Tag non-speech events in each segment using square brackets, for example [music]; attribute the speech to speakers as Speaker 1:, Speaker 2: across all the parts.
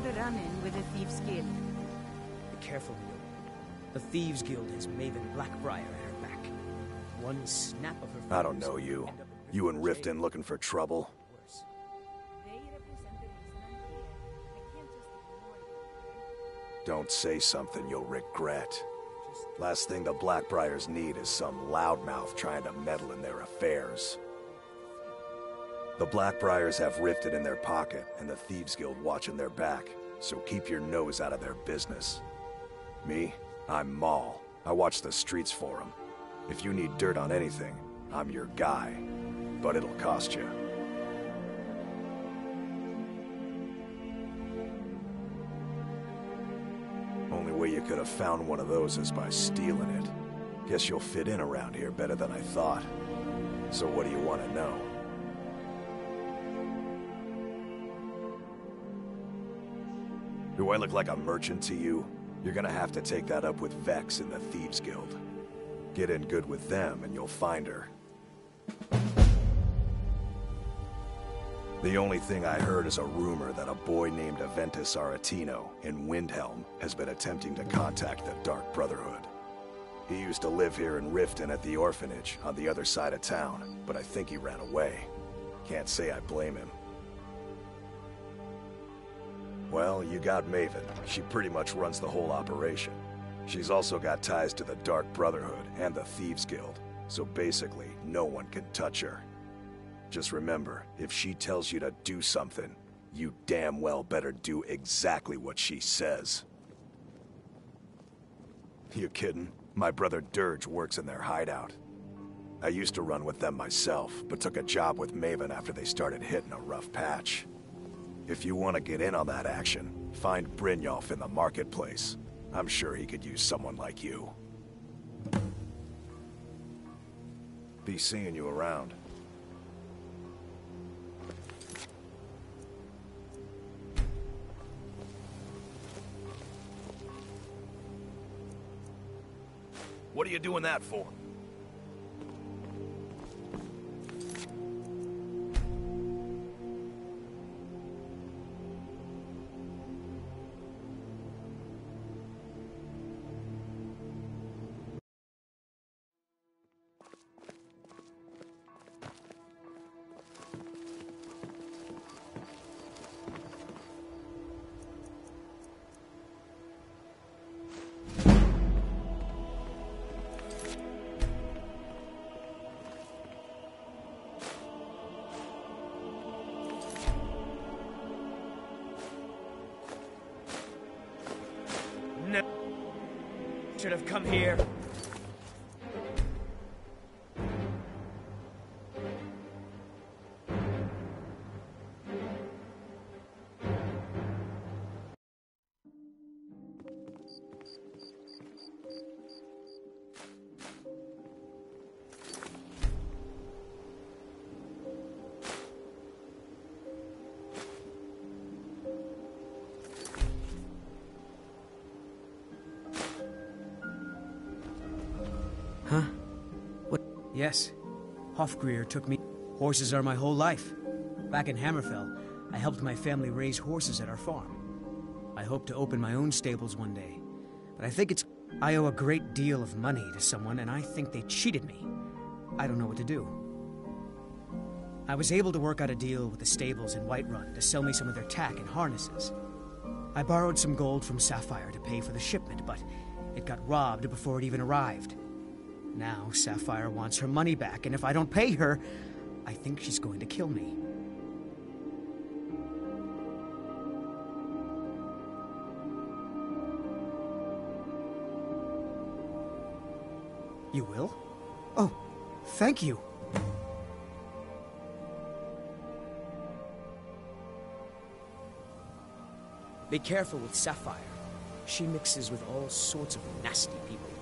Speaker 1: Another run-in with the Thieves Guild.
Speaker 2: Be careful, Mjoll. The Thieves Guild has Maven Blackbriar at her back. One snap of her
Speaker 3: I don't know you. You and Riften looking for trouble?
Speaker 1: They represent the reason I'm here. I can't just ignore them.
Speaker 3: Don't say something you'll regret. Last thing the Blackbriars need is some loudmouth trying to meddle in their affairs. The Blackbriars have Riften in their pocket and the Thieves Guild watching their back, so keep your nose out of their business. Me, I'm Maul. I watch the streets for them. If you need dirt on anything, I'm your guy. But it'll cost you. Only way you could have found one of those is by stealing it. Guess you'll fit in around here better than I thought. So what do you want to know? Do I look like a merchant to you? You're gonna have to take that up with Vex in the Thieves Guild. Get in good with them and you'll find her. The only thing I heard is a rumor that a boy named Aventus Aretino in Windhelm has been attempting to contact the Dark Brotherhood. He used to live here in Riften at the orphanage on the other side of town, but I think he ran away. Can't say I blame him. Well, you got Maven. She pretty much runs the whole operation. She's also got ties to the Dark Brotherhood and the Thieves Guild, so basically, no one can touch her. Just remember, if she tells you to do something, you damn well better do exactly what she says. You kidding? My brother Dirge works in their hideout. I used to run with them myself, but took a job with Maven after they started hitting a rough patch. If you want to get in on that action, find Brynjolf in the marketplace. I'm sure he could use someone like you. Be seeing you around. What are you doing that for?
Speaker 2: Should have come here. Yes. Hofgrir took me. Horses are my whole life. Back in Hammerfell, I helped my family raise horses at our farm. I hope to open my own stables one day. But I think it's. I owe a great deal of money to someone, and I think they cheated me. I don't know what to do. I was able to work out a deal with the stables in Whiterun to sell me some of their tack and harnesses. I borrowed some gold from Sapphire to pay for the shipment, but it got robbed before it even arrived. Now Sapphire wants her money back, and if I don't pay her, I think she's going to kill me. You will? Oh, thank you. Be careful with Sapphire. She mixes with all sorts of nasty people.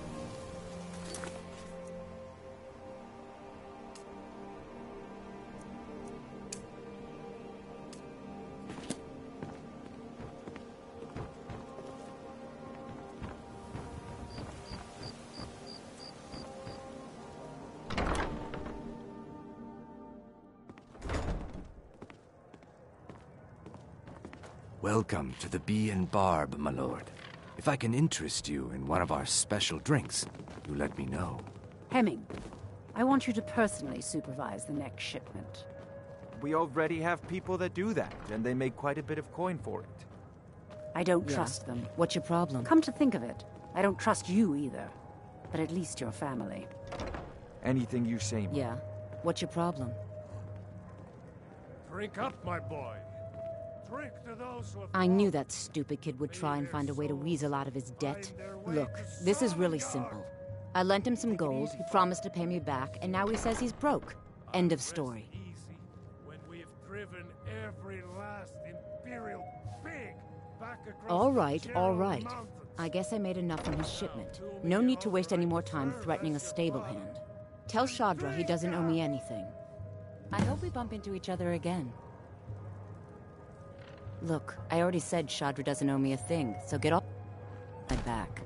Speaker 4: Welcome to the Bee and Barb, my lord. If I can interest you in one of our special drinks, you let me know.
Speaker 5: Hemming, I want you to personally supervise the next shipment.
Speaker 6: We already have people that do that, and they make quite a bit of coin for it.
Speaker 5: I don't trust them.
Speaker 7: What's your problem?
Speaker 5: Come to think of it, I don't trust you either. But at least your family.
Speaker 6: Anything you say. ma'am.
Speaker 7: Yeah. What's your problem?
Speaker 8: Drink up, my boy.
Speaker 7: I knew that stupid kid would try and find a way to weasel out of his debt. Look, this is really simple. I lent him some gold, he promised to pay me back, and now he says he's broke. End of story.
Speaker 8: the
Speaker 7: right, all
Speaker 8: Gerald
Speaker 7: I guess I made enough from his shipment. No need to waste any more time threatening a stable hand. Tell Shadr he doesn't owe me anything. I hope we bump into each other again. Look, I already said Shadr doesn't owe me a thing, so get off my back.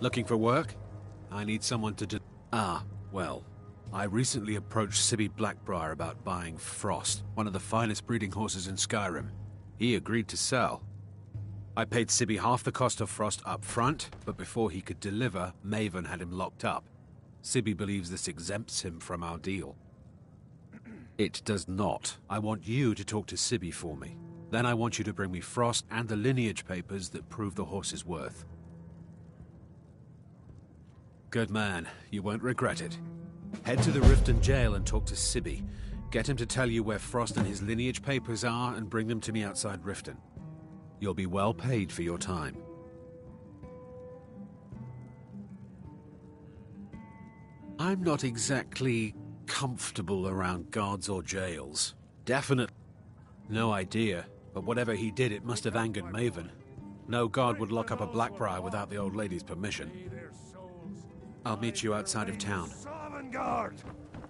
Speaker 9: Looking for work? I need someone to do. Ah, well. I recently approached Sibbi Blackbriar about buying Frost, one of the finest breeding horses in Skyrim. He agreed to sell. I paid Sibbi half the cost of Frost up front, but before he could deliver, Maven had him locked up. Sibbi believes this exempts him from our deal. It does not. I want you to talk to Sibbi for me. Then I want you to bring me Frost and the lineage papers that prove the horse's worth. Good man. You won't regret it. Head to the Riften jail and talk to Sibbi. Get him to tell you where Frost and his lineage papers are and bring them to me outside Riften. You'll be well paid for your time. I'm not exactly comfortable around guards or jails. Definite. No idea, but whatever he did, it must have angered Maven. No guard would lock up a Blackbriar without the old lady's permission. I'll meet you outside of town.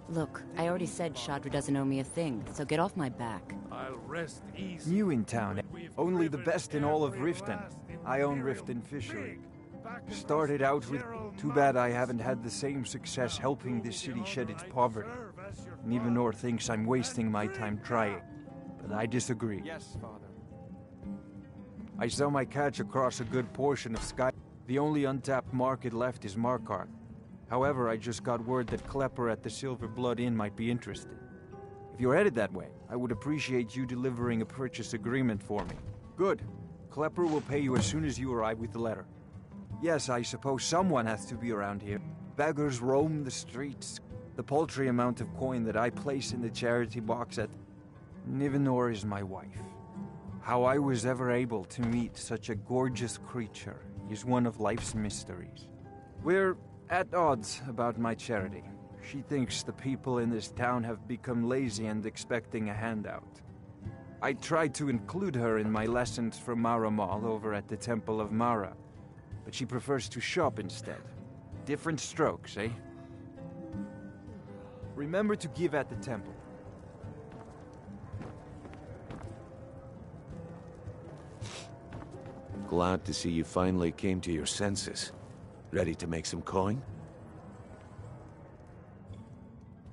Speaker 7: Look, I already said Shadr doesn't owe me a thing, so get off my back.
Speaker 8: I'll rest easy.
Speaker 6: New in town. Only the best in all of
Speaker 8: every
Speaker 6: Riften. I own
Speaker 8: imperial
Speaker 6: Riften Fishery.
Speaker 8: pig back across
Speaker 6: Started out with. Too bad I haven't had the same success helping this city shed its poverty.
Speaker 8: Serve
Speaker 6: Nivenor thinks I'm wasting my time trying. But I disagree.
Speaker 10: Yes, Father.
Speaker 6: I sell my catch across a good portion of Sky. The only untapped market left is Markarth. However, I just got word that Kleppr at the Silver Blood Inn might be interested. If you're headed that way, I would appreciate you delivering a purchase agreement for me. Good. Kleppr will pay you as soon as you arrive with the letter. Yes, I suppose someone has to be around here. Beggars roam the streets. The paltry amount of coin that I place in the charity box at Nivenor is my wife. How I was ever able to meet such a gorgeous creature is one of life's mysteries. We're at odds about my charity. She thinks the people in this town have become lazy and expecting a handout. I tried to include her in my lessons for Maramal over at the Temple of Mara, but she prefers to shop instead. Different strokes, eh? Remember to give at the temple.
Speaker 11: Glad to see you finally came to your senses. Ready to make some coin?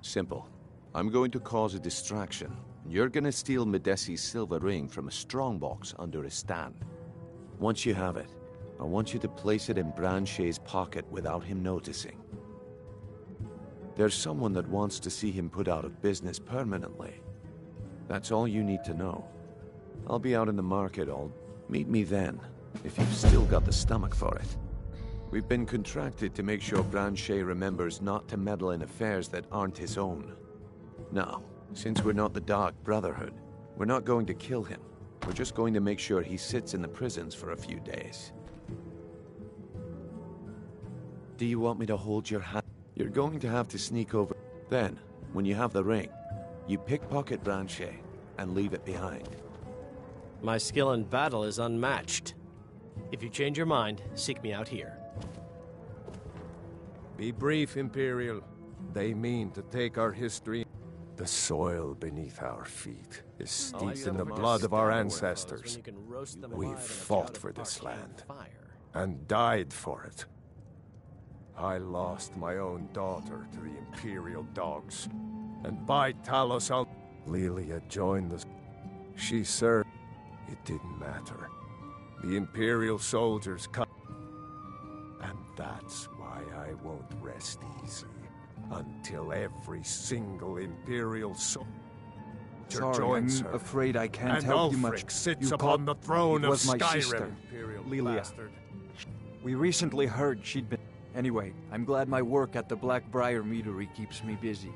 Speaker 11: Simple. I'm going to cause a distraction. You're gonna steal Madesi's silver ring from a strongbox under a stand. Once you have it, I want you to place it in Brand-Shei's pocket without him noticing. There's someone that wants to see him put out of business permanently. That's all you need to know. I'll be out in the market all... Meet me then, if you've still got the stomach for it. We've been contracted to make sure Brand-Shei remembers not to meddle in affairs that aren't his own. Now, since we're not the Dark Brotherhood, we're not going to kill him. We're just going to make sure he sits in the prisons for a few days. Do you want me to hold your hand? You're going to have to sneak over. Then, when you have the ring, you pickpocket Brand-Shei and leave it behind.
Speaker 10: My skill in battle is unmatched. If you change your mind, seek me out here.
Speaker 12: Be brief, Imperial. They mean to take our history.
Speaker 13: The soil beneath our feet is
Speaker 10: Oh,
Speaker 13: steeped in the blood of our ancestors.
Speaker 10: when you can roast them
Speaker 13: We've
Speaker 10: alive in a
Speaker 13: fought for this land and died for it. I lost my own daughter to the Imperial dogs, and by Talos Al... Lilia joined the... She served. It didn't matter. The Imperial soldiers cut... And that's why I won't rest easy until every single Imperial soldier
Speaker 6: Sorry, I'm
Speaker 13: her.
Speaker 6: afraid I can't
Speaker 13: and
Speaker 6: help you much.
Speaker 13: sits
Speaker 6: You
Speaker 13: upon the throne of
Speaker 6: my
Speaker 13: Skyrim.
Speaker 6: sister,
Speaker 12: Imperial
Speaker 6: Lilia.
Speaker 12: bastard.
Speaker 6: We recently heard she'd been. Anyway, I'm glad my work at the Blackbriar Meadery keeps me busy.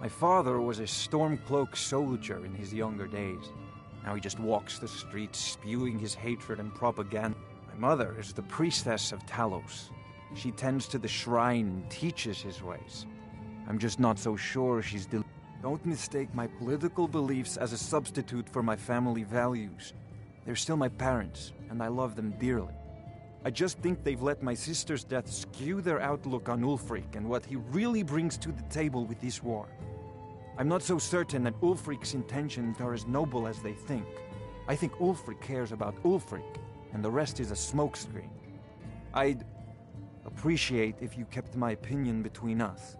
Speaker 6: My father was a Stormcloak soldier in his younger days. Now he just walks the streets spewing his hatred and propaganda. My mother is the priestess of Talos. She tends to the shrine and teaches his ways. I'm just not so sure she's. Del- Don't mistake my political beliefs as a substitute for my family values. They're still my parents, and I love them dearly. I just think they've let my sister's death skew their outlook on Ulfric and what he really brings to the table with this war. I'm not so certain that Ulfric's intentions are as noble as they think. I think Ulfric cares about Ulfric, and the rest is a smokescreen. I'd appreciate if you kept my opinion between us.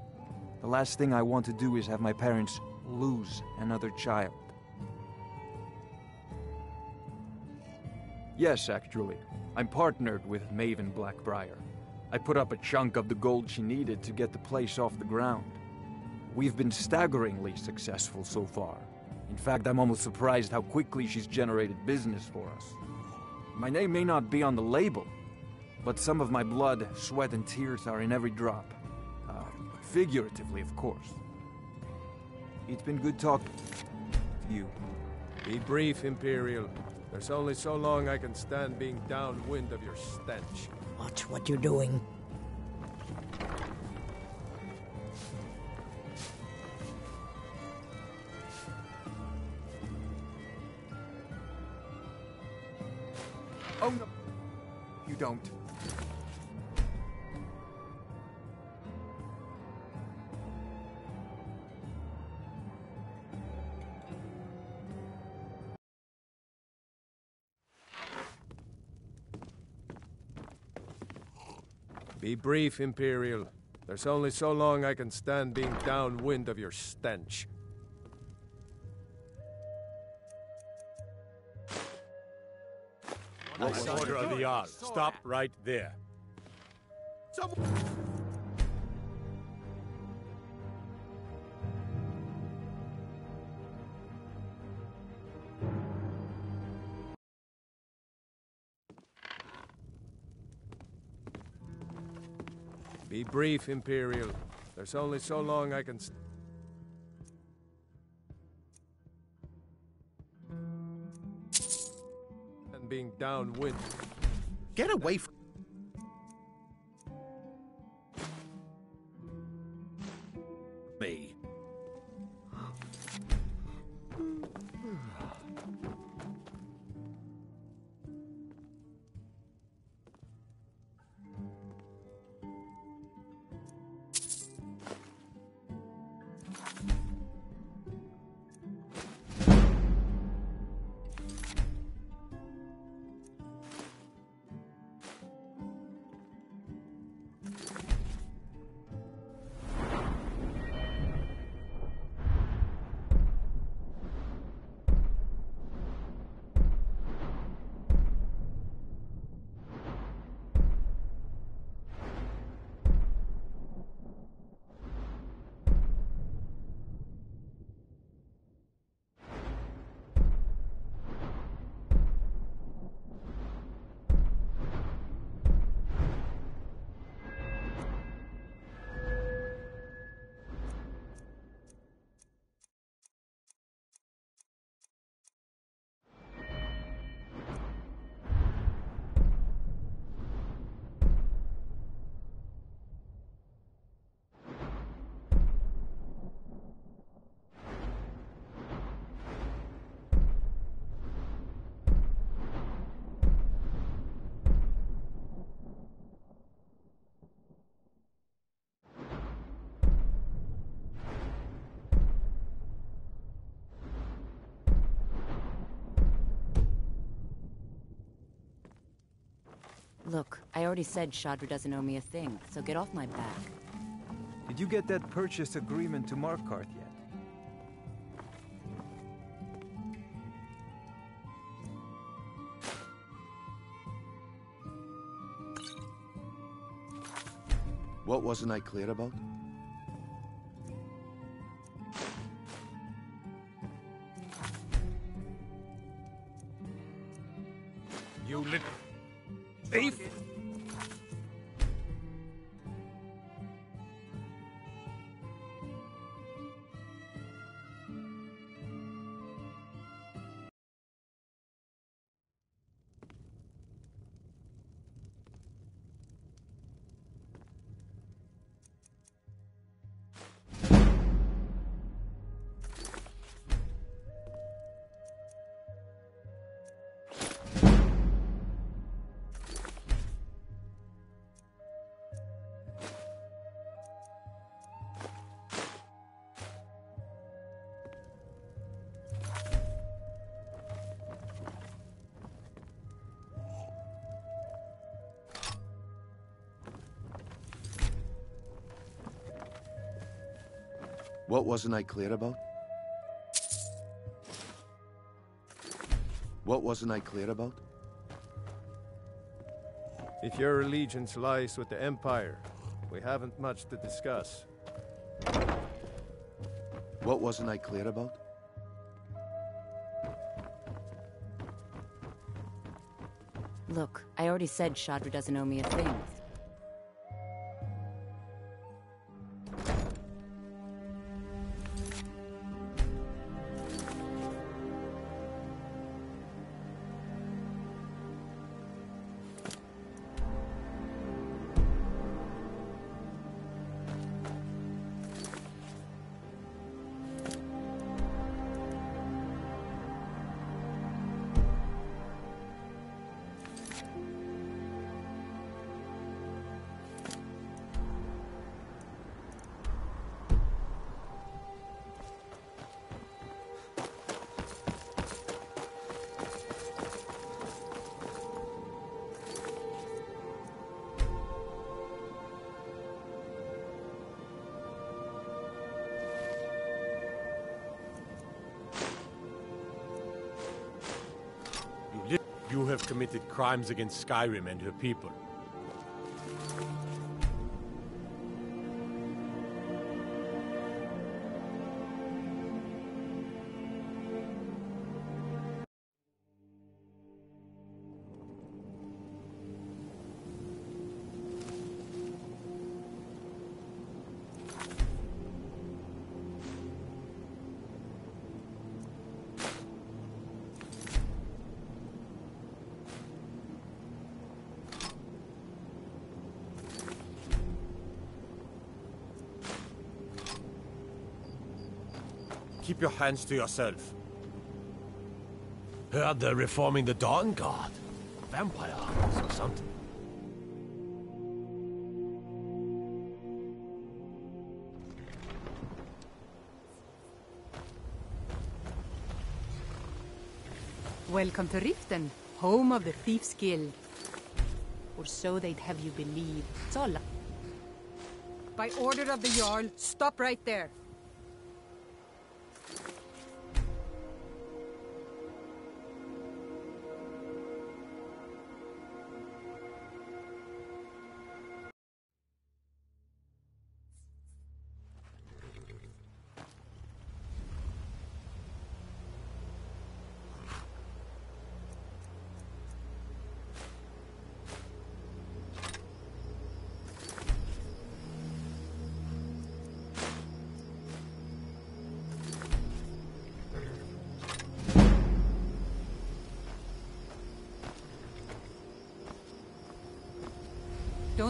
Speaker 6: The last thing I want to do is have my parents lose another child. Yes, actually. I'm partnered with Maven Blackbriar. I put up a chunk of the gold she needed to get the place off the ground. We've been staggeringly successful so far. In fact, I'm almost surprised how quickly she's generated business for us. My name may not be on the label, but some of my blood, sweat, and tears are in every drop. Uh, figuratively, of course. It's been good talking to you.
Speaker 12: Be brief, Imperial. There's only so long I can stand being downwind of your stench.
Speaker 14: Watch what you're doing.
Speaker 6: Oh no. You don't.
Speaker 12: Be brief, Imperial. There's only so long I can stand being downwind of your stench.
Speaker 15: Order of the Jarl. Stop right there.
Speaker 12: Be brief, Imperial. There's only so long I can. And being downwind.
Speaker 15: Get away from.
Speaker 7: Already said Shadr doesn't owe me a thing, so get off my back.
Speaker 6: Did you get that purchase agreement to Markarth yet?
Speaker 11: What wasn't I clear about? What wasn't I clear about? What wasn't I clear about?
Speaker 13: If your allegiance lies with the Empire, we haven't much to discuss.
Speaker 11: What wasn't I clear about?
Speaker 7: Look, I already said Shadr doesn't owe me a thing.
Speaker 10: Crimes against Skyrim and her people. Keep your hands to yourself. Heard they're reforming the Dawn Guard. Vampire or something.
Speaker 1: Welcome to Riften, home of the Thieves Guild. Or so they'd have you believe. It's all By order of the Jarl, stop right there.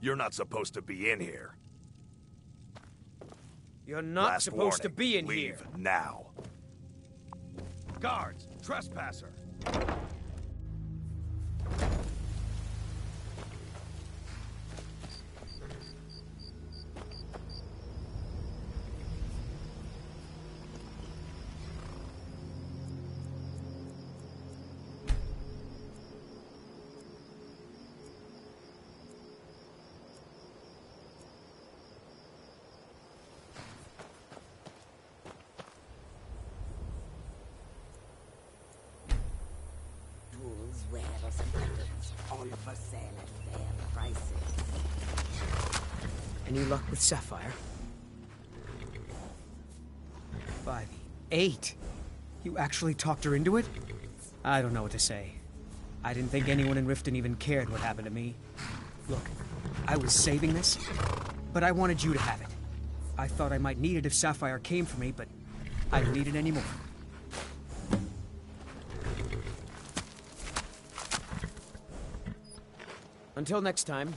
Speaker 3: You're not supposed to be in here.
Speaker 2: You're not
Speaker 3: Last
Speaker 2: supposed to be in
Speaker 3: Leave
Speaker 2: here.
Speaker 3: now.
Speaker 13: Guards! Trespasser!
Speaker 2: With Sapphire? Five. Eight? You actually talked her into it? I don't know what to say. I didn't think anyone in Riften even cared what happened to me. Look, I was saving this, but I wanted you to have it. I thought I might need it if Sapphire came for me, but I don't need it anymore. Until next time,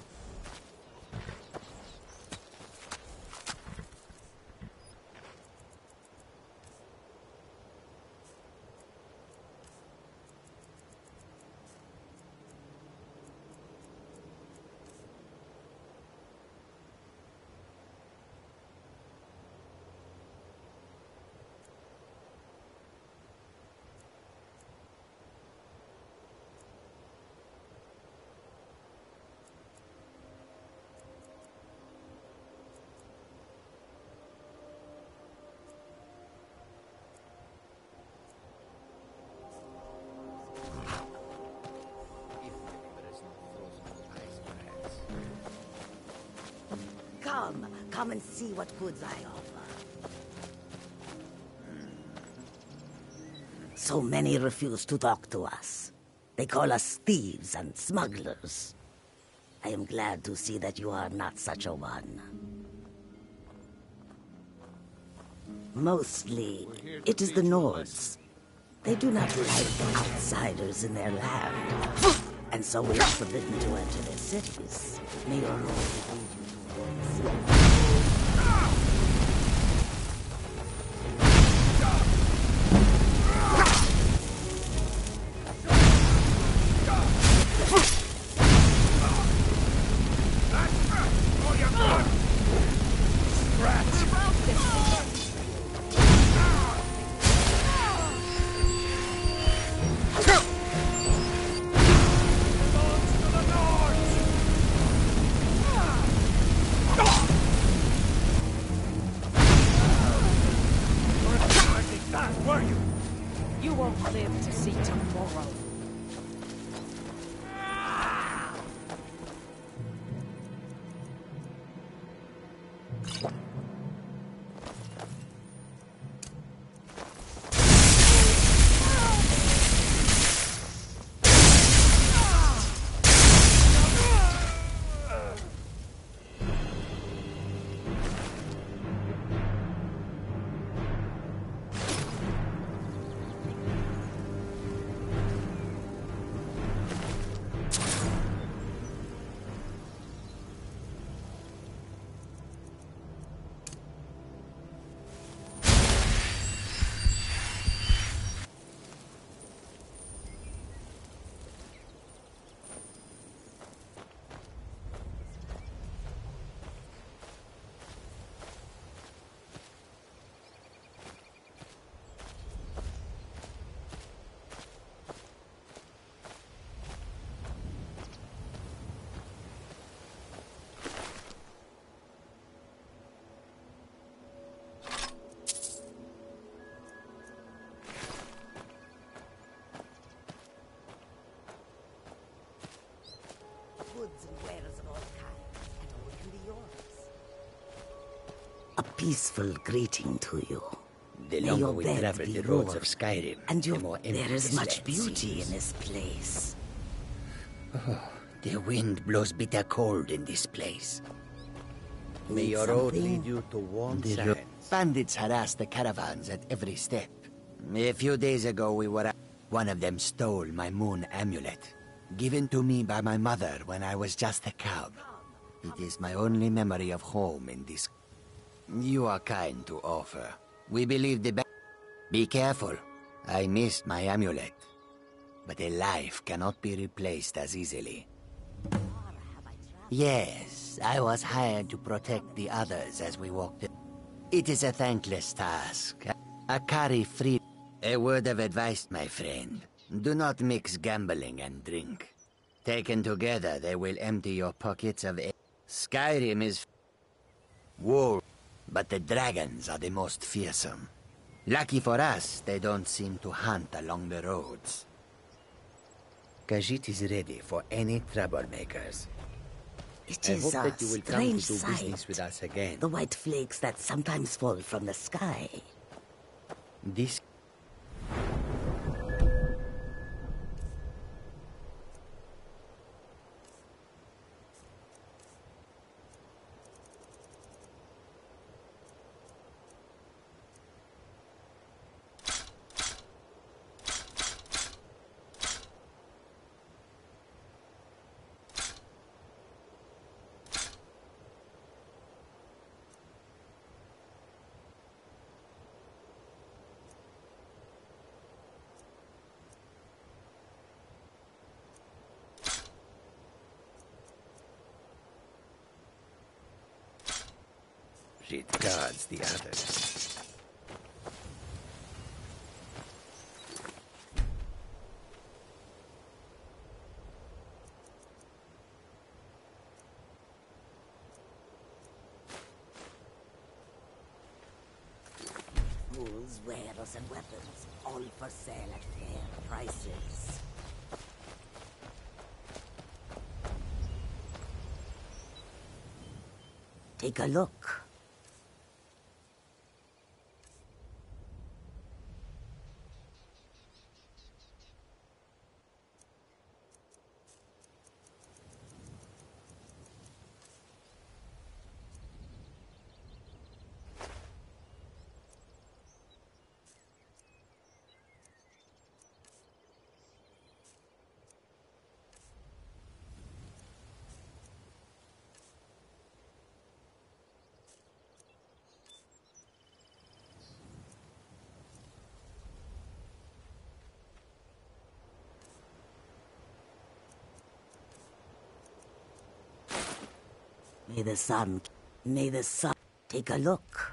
Speaker 16: see what goods I offer. So many refuse to talk to us. They call us thieves and smugglers. I am glad to see that you are not such a one. Mostly, it is the Nords. They do not like outsiders in their land. And so we are forbidden to enter their cities. May your lord
Speaker 5: see tomorrow.
Speaker 16: And wares of all kinds, and all can be yours. A peaceful greeting to you.
Speaker 17: The
Speaker 16: May
Speaker 17: longer
Speaker 16: your
Speaker 17: we travel the roads of Skyrim,
Speaker 16: and your,
Speaker 17: the more empty
Speaker 16: there is much beauty
Speaker 17: seems.
Speaker 16: in this place.
Speaker 17: Oh, the wind blows bitter cold in this place. May
Speaker 16: Need
Speaker 17: your road
Speaker 16: something?
Speaker 17: lead you to warm
Speaker 16: The
Speaker 17: sands. Bandits harass the caravans at every step. A few days ago, we were. One of them stole my moon amulet, given to me by my mother when I was just a cub. It is my only memory of home in this. You are kind to offer. We believe the best. Be careful. I missed my amulet. But a life cannot be replaced as easily. Yes, I was hired to protect the others as we walked. It is a thankless task. Akari free. A word of advice, my friend. Do not mix gambling and drink. Taken together, they will empty your pockets of. Skyrim is war, but the dragons are the most fearsome. Lucky for us, they don't seem to hunt along the roads. Khajiit is ready for any troublemakers.
Speaker 16: It
Speaker 17: I
Speaker 16: is a
Speaker 17: that you will come to
Speaker 16: strange sight.
Speaker 17: with us again.
Speaker 16: The white flakes that sometimes fall from the sky.
Speaker 17: This regards the others.
Speaker 16: Tools, wares, and weapons, all for sale at fair prices. Take a look. May the sun, may the sun, take a look.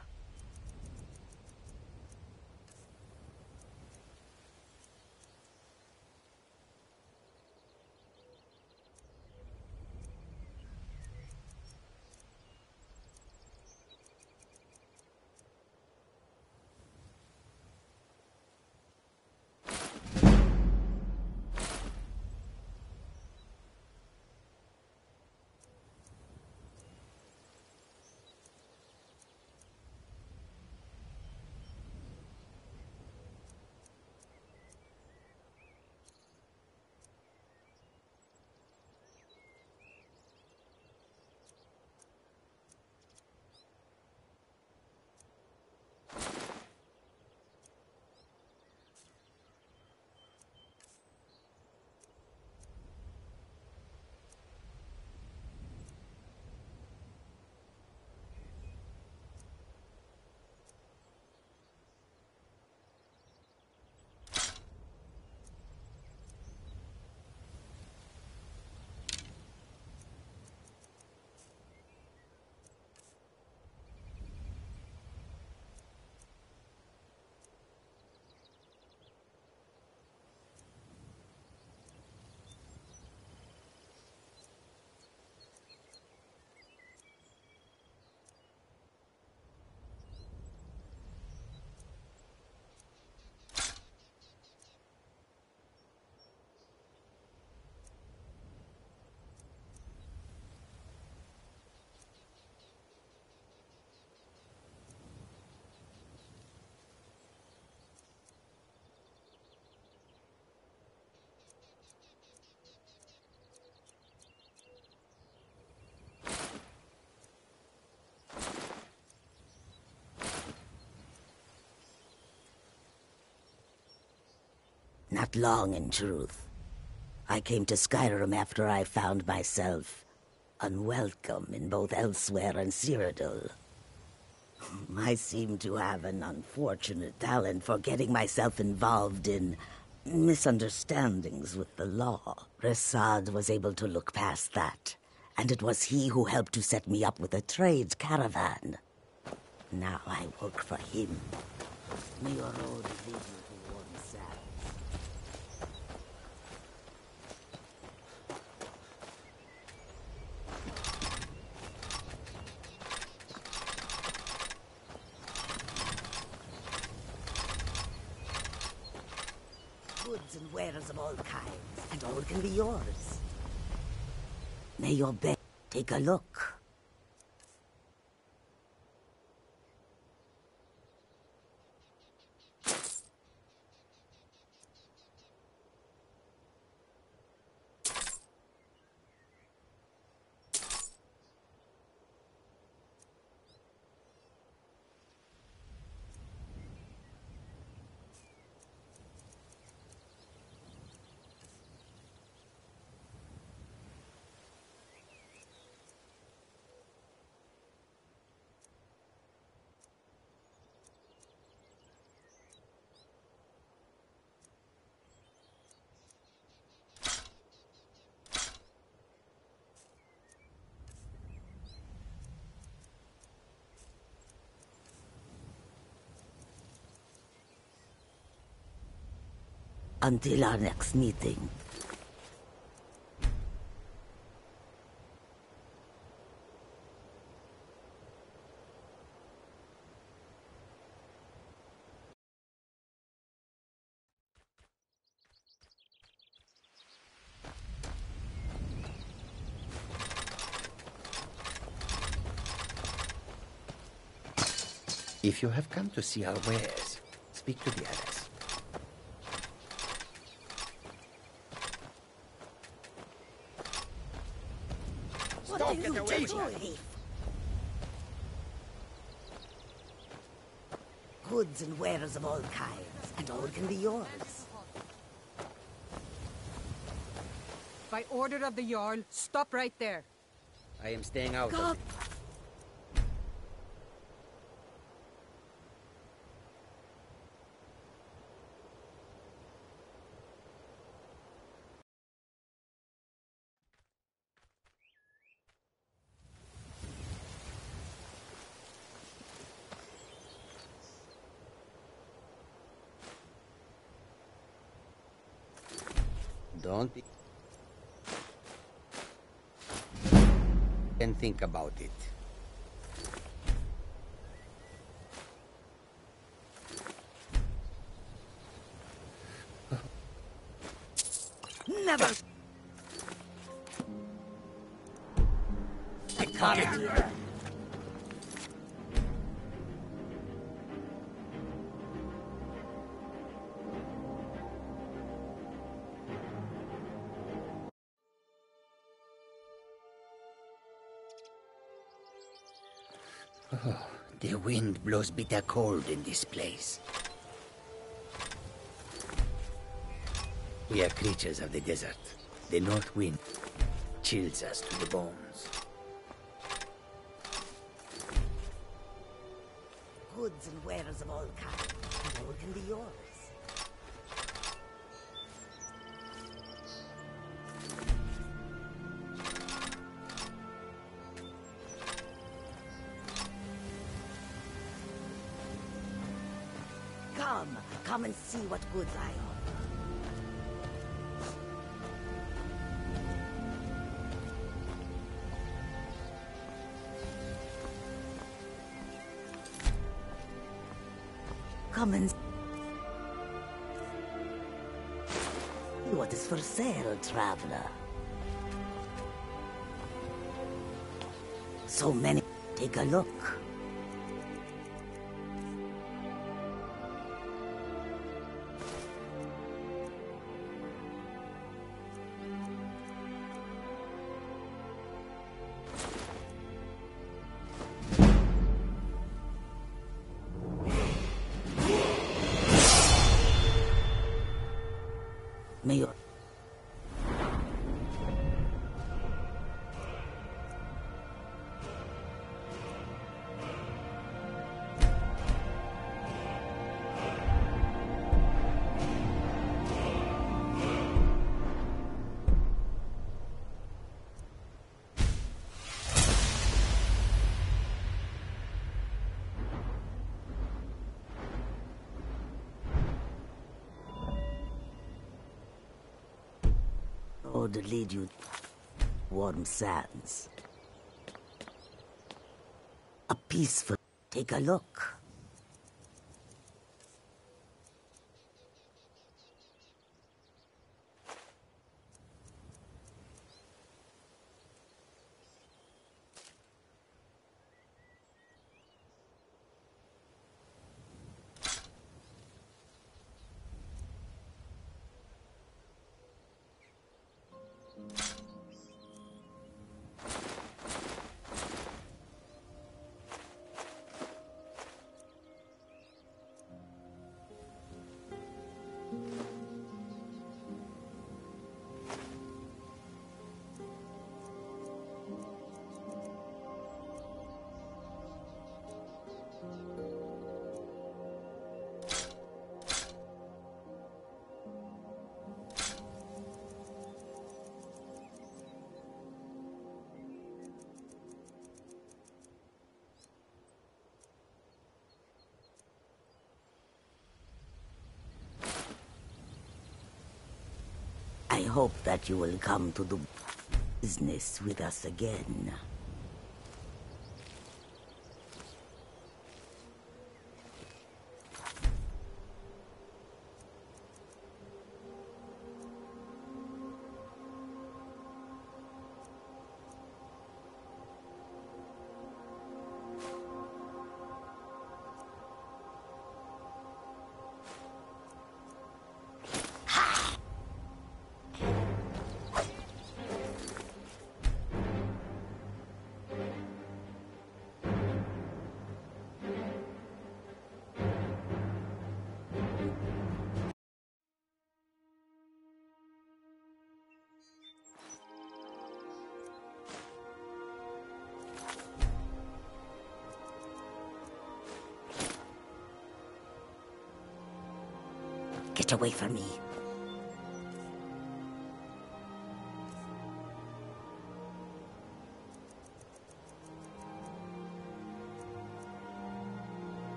Speaker 16: Not long, in truth. I came to Skyrim after I found myself unwelcome in both Elsweyr and Cyrodiil. [laughs] I seem to have an unfortunate talent for getting myself involved in misunderstandings with the law. Ri'saad was able to look past that, and it was he who helped to set me up with a trade caravan. Now I work for him. May your road to warm sands. Goods and wares of all kinds, and all can be yours. May your bed take a look. Until our next meeting.
Speaker 17: If you have come to see our wares, speak to the others.
Speaker 16: What are you? Goods and wares of all kinds, and all can be yours.
Speaker 1: By order of the Jarl, stop right there.
Speaker 17: I am staying out
Speaker 1: God.
Speaker 17: Don't and think about it.
Speaker 16: Never!
Speaker 17: Blows bitter cold in this place. We are creatures of the desert. The north wind chills us to the bones.
Speaker 16: Goods and wares of all kinds, all can be yours. Come, come and see what goods I offer. Come and see what is for sale, traveler. So many. Take a look. To lead you warm sands. A peaceful. Take a look. Hope that you will come to do business with us again. Away from me.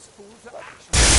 Speaker 6: Those fools are actually...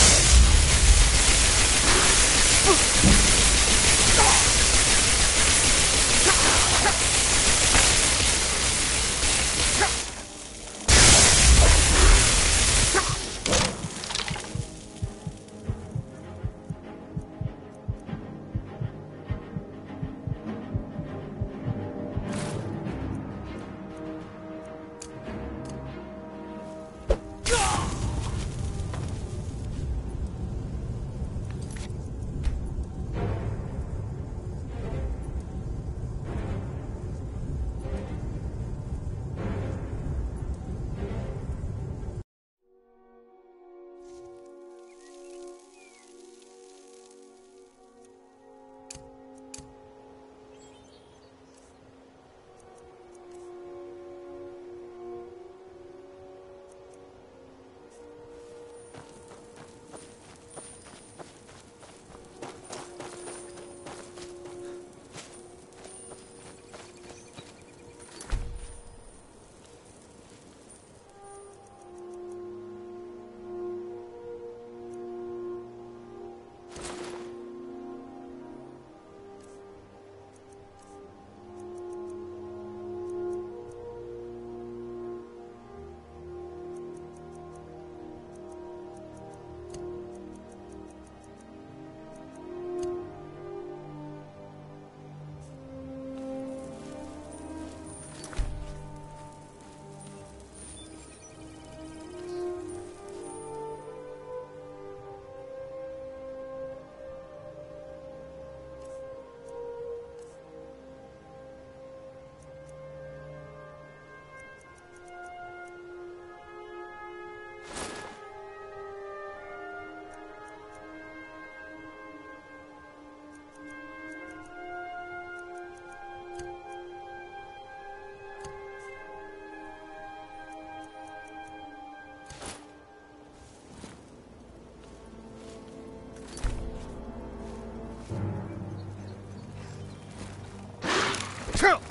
Speaker 2: What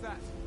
Speaker 2: that?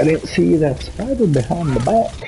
Speaker 18: I didn't see that spider behind the back.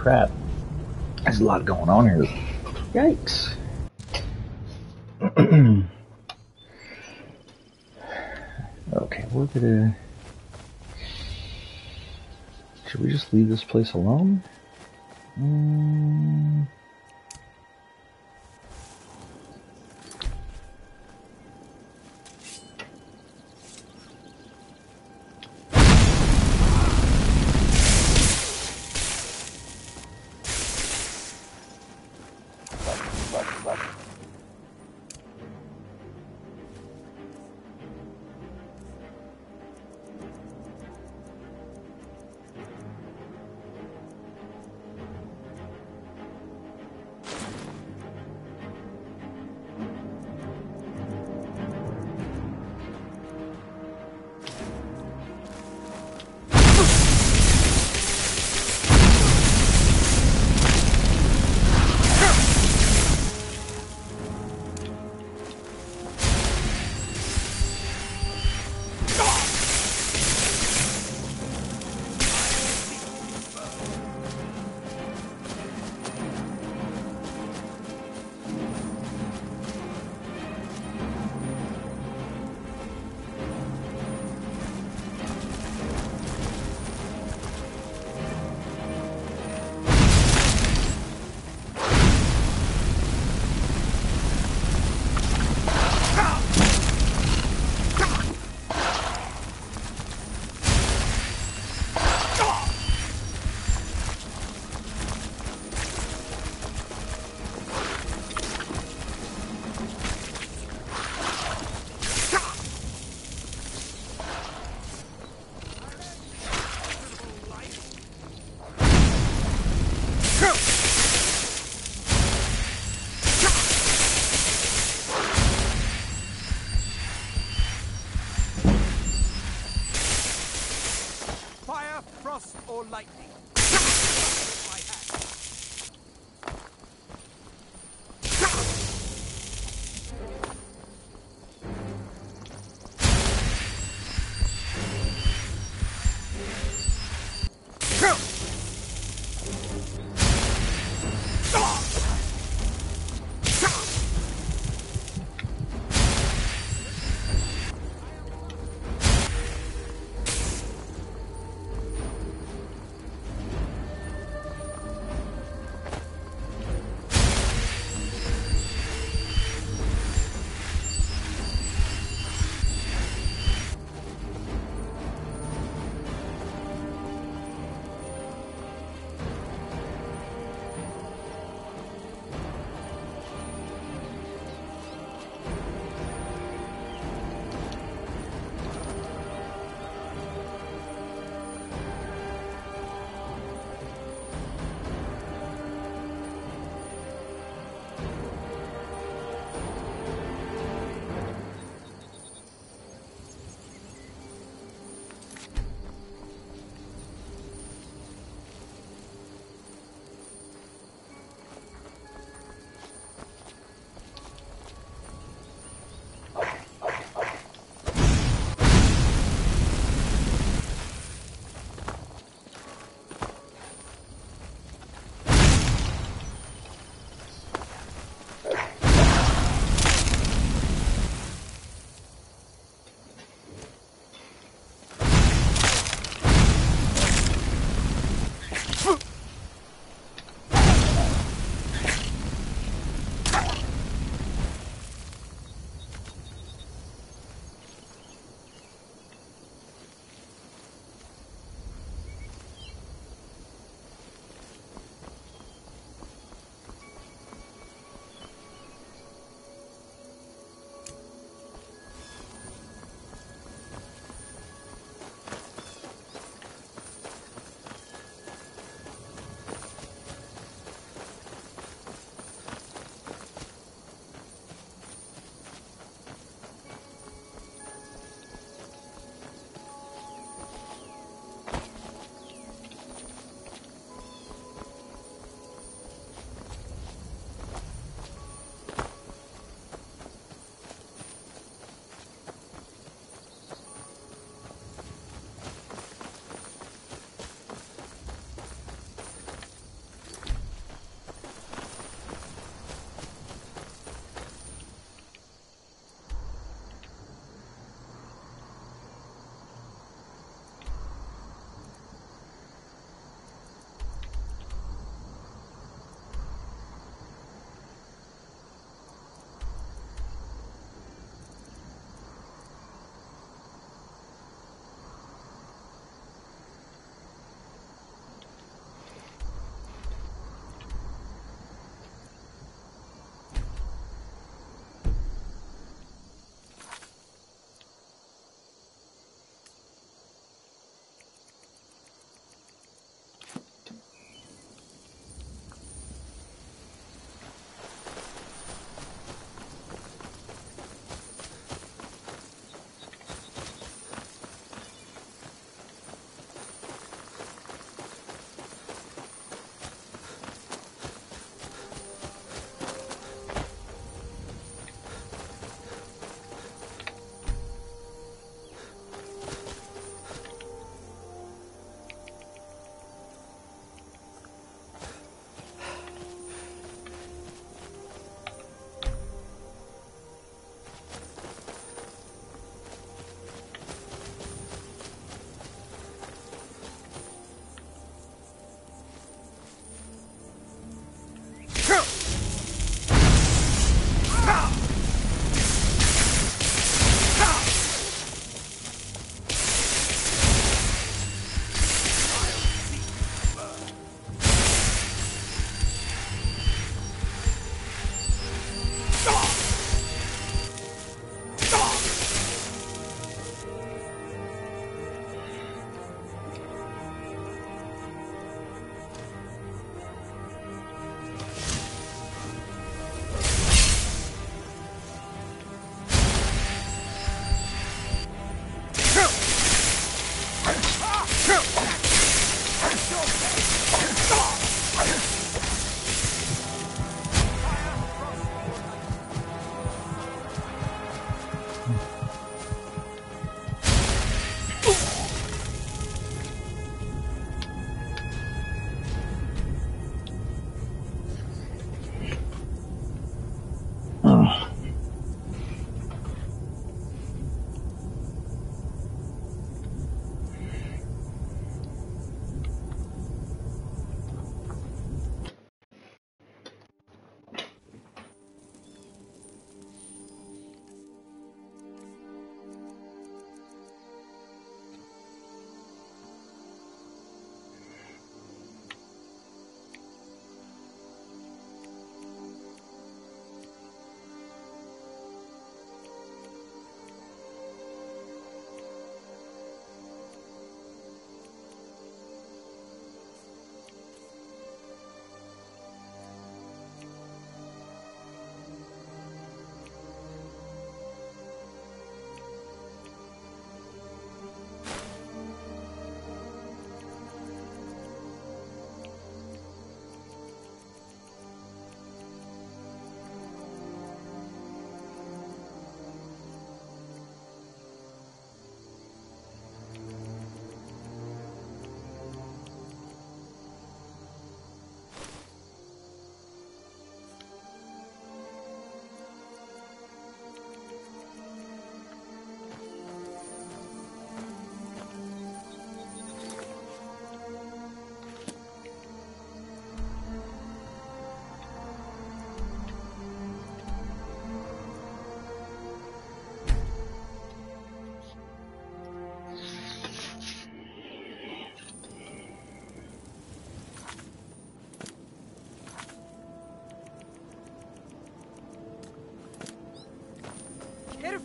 Speaker 18: Crap. There's a lot going on here. Yikes. [clears throat] okay, we're gonna... Should we just leave this place alone?
Speaker 6: Or lightning.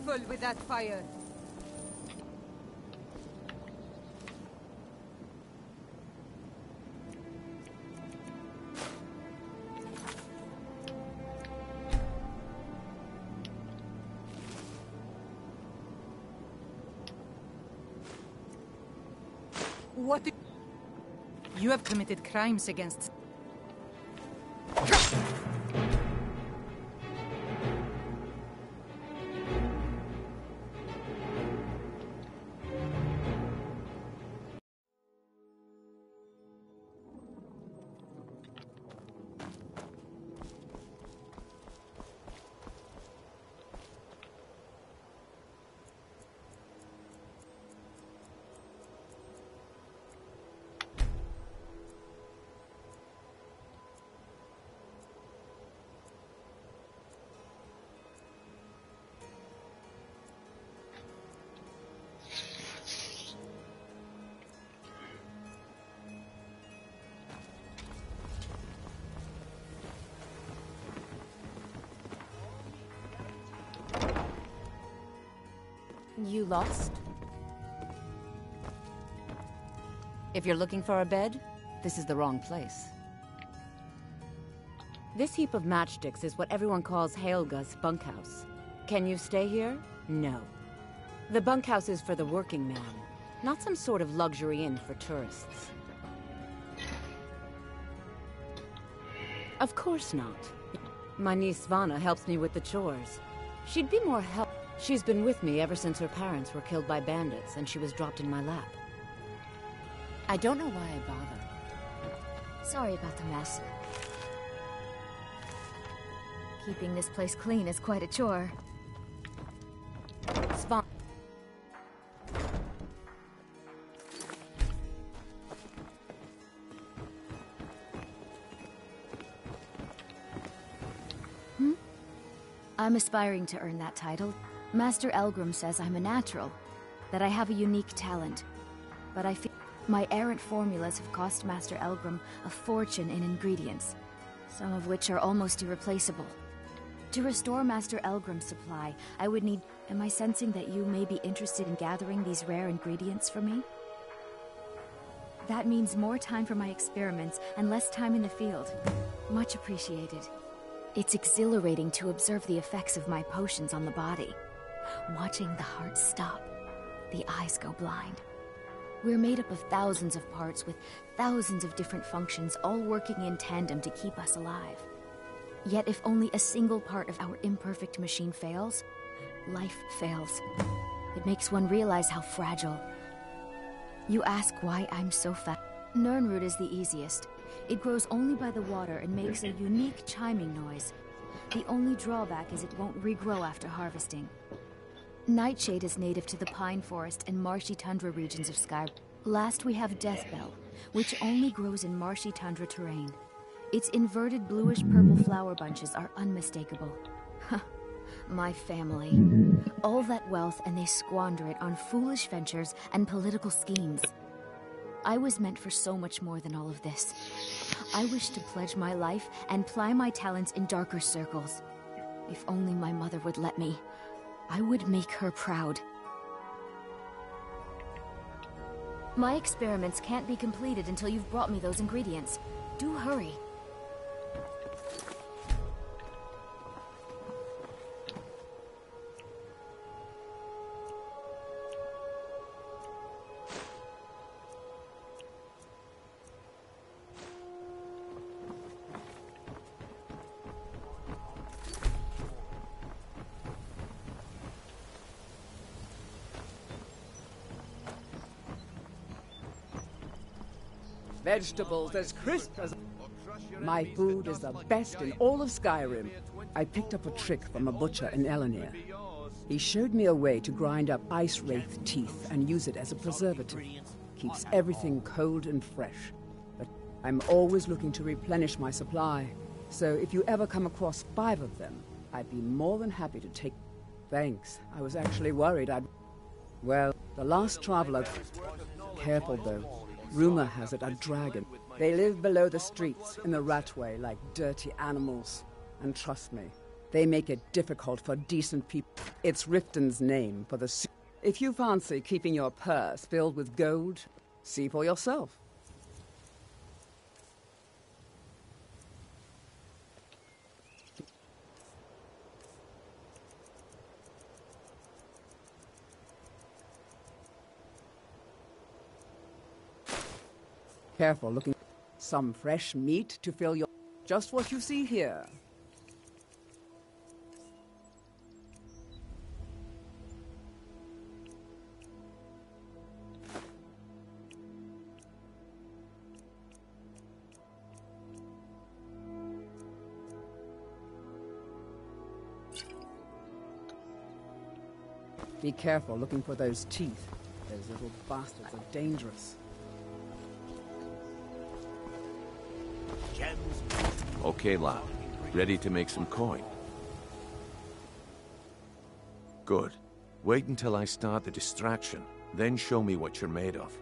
Speaker 1: Careful with that fire. What You have committed crimes against...
Speaker 7: lost? If you're looking for a bed, this is the wrong place. This heap of matchsticks is what everyone calls Helga's bunkhouse. Can you stay here? No. The bunkhouse is for the working man, not some sort of luxury inn for tourists. Of course not. My niece Svana helps me with the chores. She'd be more help. She's been with me ever since her parents were killed by bandits and she was dropped in my lap. I don't know why I bother.
Speaker 19: Sorry about the mess. Keeping this place clean is quite a chore.
Speaker 7: Svan.
Speaker 19: Hmm? I'm aspiring to earn that title. Master Elgrim says I'm a natural, that I have a unique talent. But I feel my errant formulas have cost Master Elgrim a fortune in ingredients, some of which are almost irreplaceable. To restore Master Elgrim's supply, I would need... Am I sensing that you may be interested in gathering these rare ingredients for me? That means more time for my experiments and less time in the field. Much appreciated. It's exhilarating to observe the effects of my potions on the body. Watching the heart stop, the eyes go blind. We're made up of thousands of parts with thousands of different functions, all working in tandem to keep us alive. Yet if only a single part of our imperfect machine fails, life fails. It makes one realize how fragile. You ask why I'm so fat. Nirnroot is the easiest. It grows only by the water and makes a [laughs] unique chiming noise. The only drawback is it won't regrow after harvesting. Nightshade is native to the pine forest and marshy tundra regions of Skyrim. Last we have Deathbell, which only grows in marshy tundra terrain. Its inverted bluish-purple flower bunches are unmistakable. My family. All that wealth and they squander it on foolish ventures and political schemes. I was meant for so much more than all of this. I wish to pledge my life and ply my talents in darker circles. If only my mother would let me. I would make her proud. My experiments can't be completed until you've brought me those ingredients. Do hurry.
Speaker 20: Vegetables as crisp as... My food is the best in all of Skyrim. I picked up a trick from a butcher in Elinhir. He showed me a way to grind up ice wraith teeth and use it as a preservative. Keeps everything cold and fresh. But I'm always looking to replenish my supply. So if you ever come across five of them, I'd be more than happy to take... Thanks. I was actually worried I'd... Well, the last traveler... Careful, though. Rumor has it a dragon. They live below the streets, in the ratway, like dirty animals. And trust me, They make it difficult for decent people. It's Riften's name for the... If you fancy keeping your purse filled with gold, see for yourself. Careful looking. Some fresh meat to fill your... Just what you see here. Be careful looking for those teeth. Those little bastards are dangerous.
Speaker 11: Okay, Lau. Ready to make some coin? Good. Wait until I start the distraction, then show me what you're made of.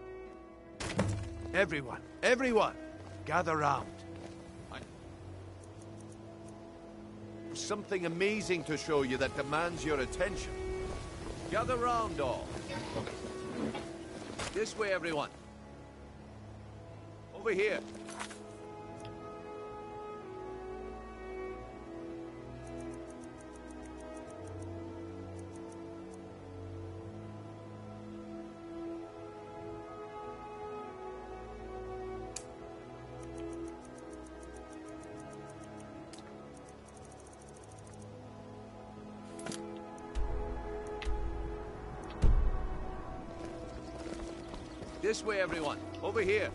Speaker 13: Everyone, everyone, gather round. I... Something amazing to show you that demands your attention. Gather round, all. This way, everyone. Over here. This way, everyone. Over here.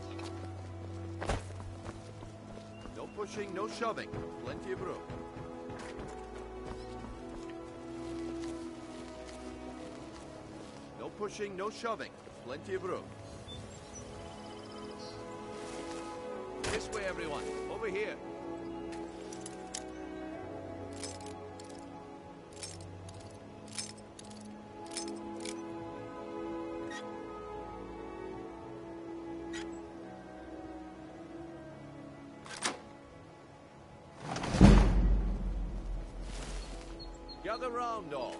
Speaker 13: No pushing, no shoving. Plenty of room. No pushing, no shoving. Plenty of room. This way, everyone. Over here. Gather round, all.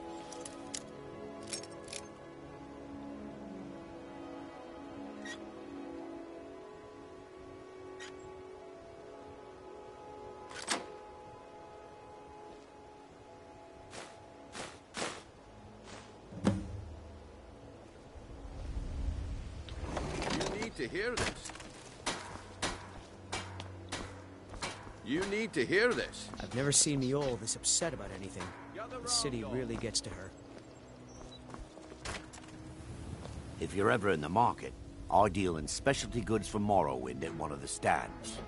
Speaker 13: You need to hear this. You need to hear this.
Speaker 2: I've never seen Mjoll this upset about anything. The city really gets to her.
Speaker 15: If you're ever in the market, I deal in specialty goods for Morrowind at one of the stands.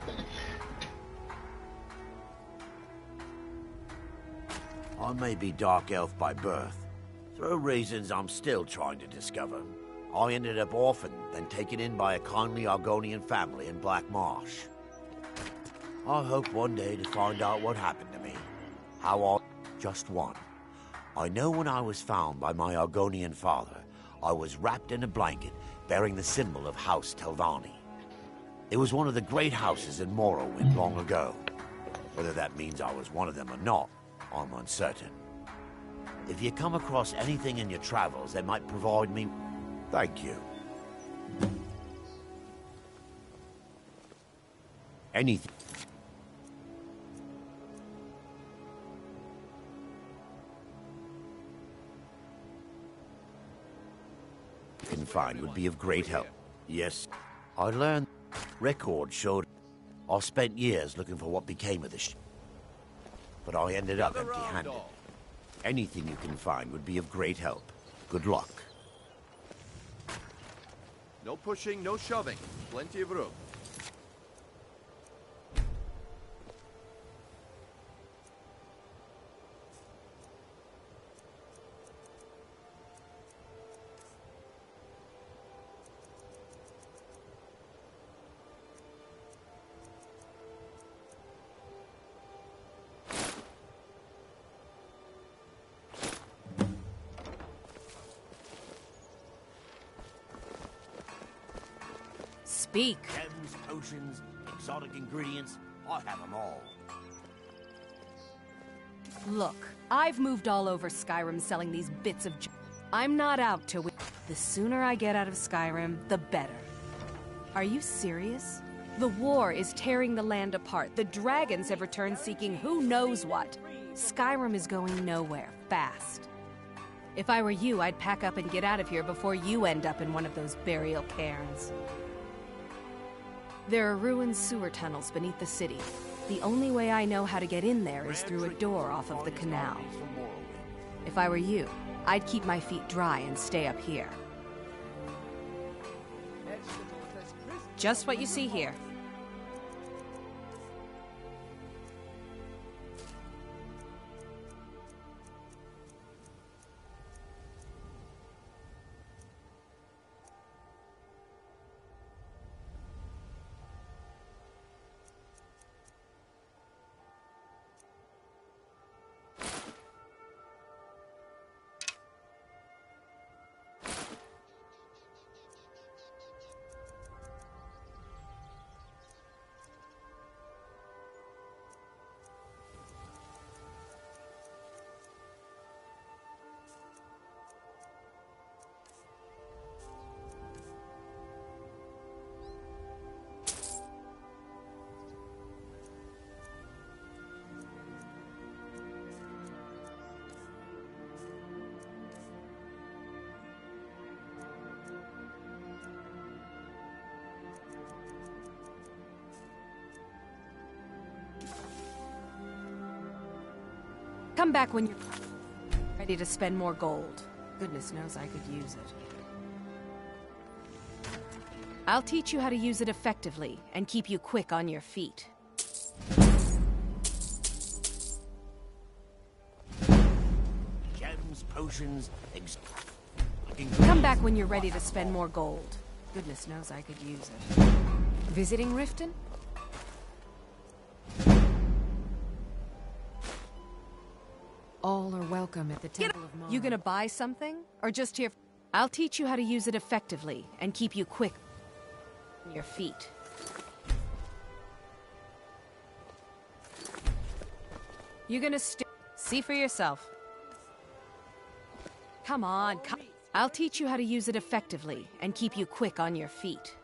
Speaker 15: I may be Dark Elf by birth, through reasons I'm still trying to discover. I ended up orphaned, then taken in by a kindly Argonian family in Black Marsh. I hope one day to find out what happened to me. How I... just one. I know when I was found by my Argonian father, I was wrapped in a blanket bearing the symbol of House Telvanni. It was one of the great houses in Morrowind long ago. Whether that means I was one of them or not, I'm uncertain. If you come across anything in your travels that might provide me... Thank you. Anything... find would be of great help. Yes, I learned... Record showed... I spent years looking for what became of the sh... But I ended up empty-handed. Anything you can find would be of great help. Good luck.
Speaker 13: No pushing, no shoving. Plenty of room.
Speaker 21: Speak.
Speaker 15: Gems, potions, exotic ingredients, I have them all.
Speaker 21: Look, I've moved all over Skyrim selling these bits of. j- I'm not out to. wi- The sooner I get out of Skyrim, the better. Are you serious? The war is tearing the land apart. The dragons have returned seeking who knows what. Skyrim is going nowhere fast. If I were you, I'd pack up and get out of here before you end up in one of those burial cairns. There are ruined sewer tunnels beneath the city. The only way I know how to get in there is through a door off of the canal. If I were you, I'd keep my feet dry and stay up here. Just what you see here. Come back when you're ready to spend more gold. Goodness knows I could use it. I'll teach you how to use it effectively and keep you quick on your feet.
Speaker 15: Gems, potions, ex-
Speaker 21: Come back when you're ready to spend more gold. Goodness knows I could use it. Visiting Riften?
Speaker 7: Welcome at the Temple of.
Speaker 21: You gonna buy something? Or just here? I'll teach you how to use it effectively and keep you quick on your feet. You gonna st- see for yourself. Come on, come. I'll teach you how to use it effectively and keep you quick on your feet.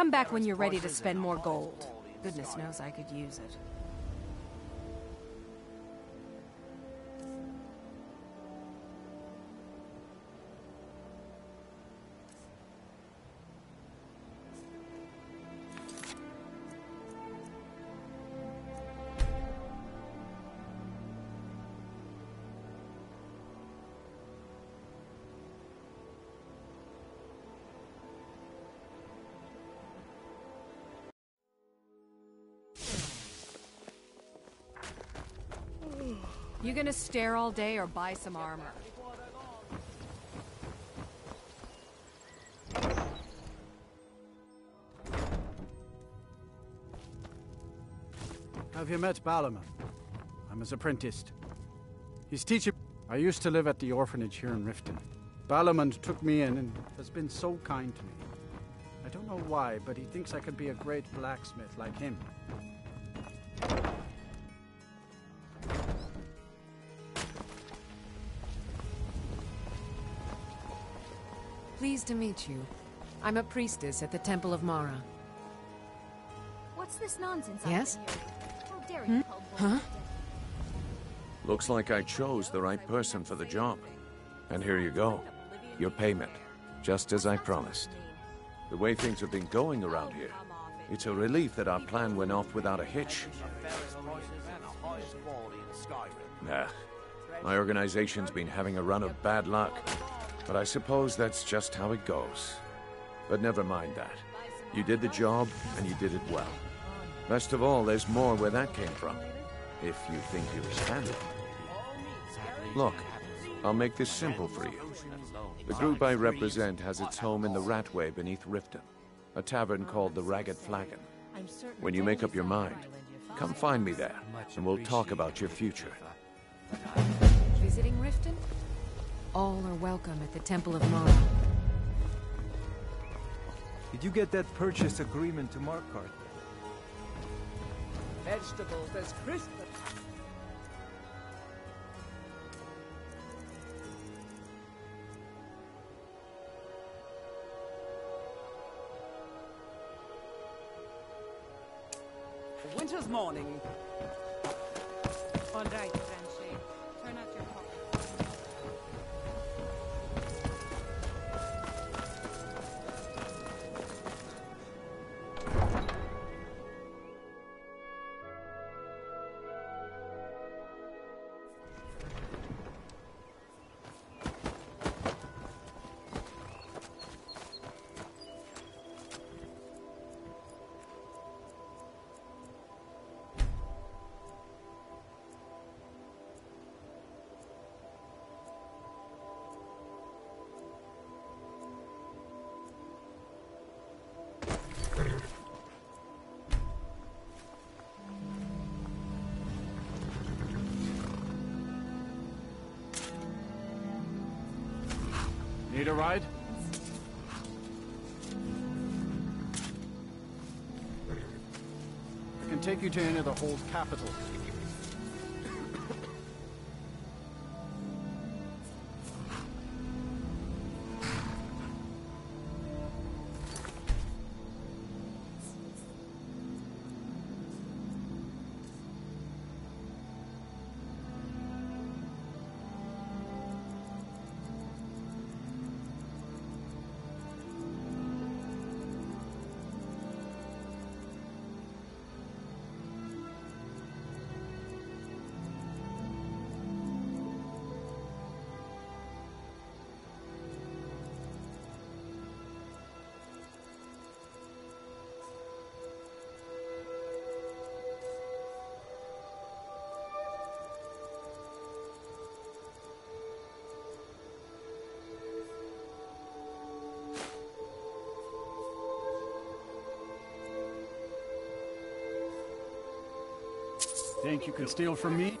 Speaker 1: Come back when you're ready to spend more gold. Goodness knows I could use it. You gonna stare all day or buy some armor?
Speaker 22: Have you met Balimund? I'm his apprentice. He's teaching. I used to live at the orphanage here in Riften. Balimund took me in and has been so kind to me. I don't know why, but he thinks I could be a great blacksmith like him.
Speaker 23: Pleased to meet you. I'm a priestess at the Temple of Mara.
Speaker 19: What's this nonsense
Speaker 23: Yes?
Speaker 19: How dare
Speaker 23: Hmm?
Speaker 19: you call
Speaker 23: Huh?
Speaker 11: Looks like I chose the right person for the job. And here you go. Your payment. Just as I promised. The way things have been going around here, it's a relief that our plan went off without a hitch. Nah. My organization's been having a run of bad luck. But I suppose that's just how it goes. But never mind that. You did the job, and you did it well. Best of all, there's more where that came from. If you think you was handled. Look, I'll make this simple for you. The group I represent has its home in the Ratway beneath Riften, a tavern called the Ragged Flagon. When you make up your mind, come find me there, and we'll talk about your future.
Speaker 23: Visiting Riften? All are welcome at the Temple of Mara.
Speaker 6: Did you get that purchase agreement to Markarth?
Speaker 20: Vegetables, there's Christmas. Winter's morning.
Speaker 1: All right,
Speaker 22: a ride? I can take you to any of the whole capital. Think you can steal from me?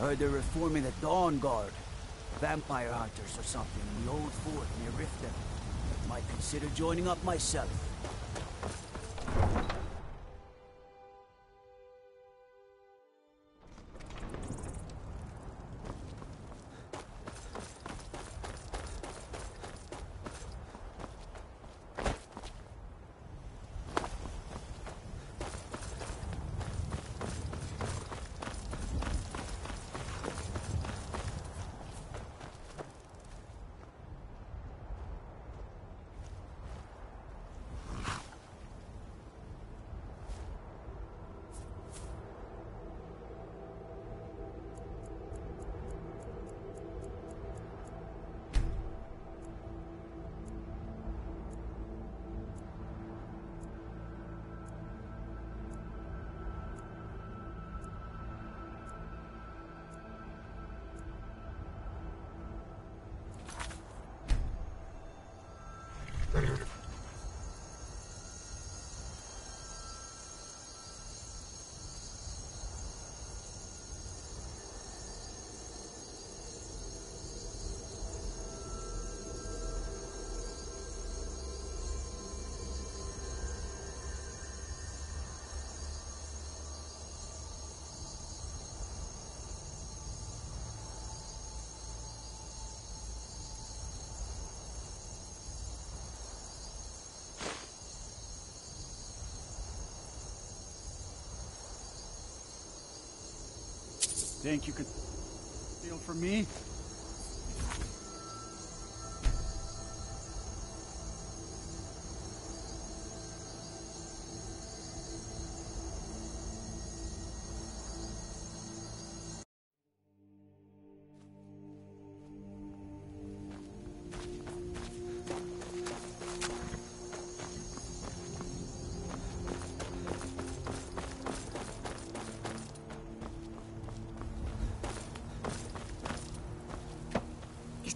Speaker 24: Heard they're reforming the Dawnguard. Vampire hunters or something in the old fort near Riften. Might consider joining up myself.
Speaker 22: Think you could steal from me?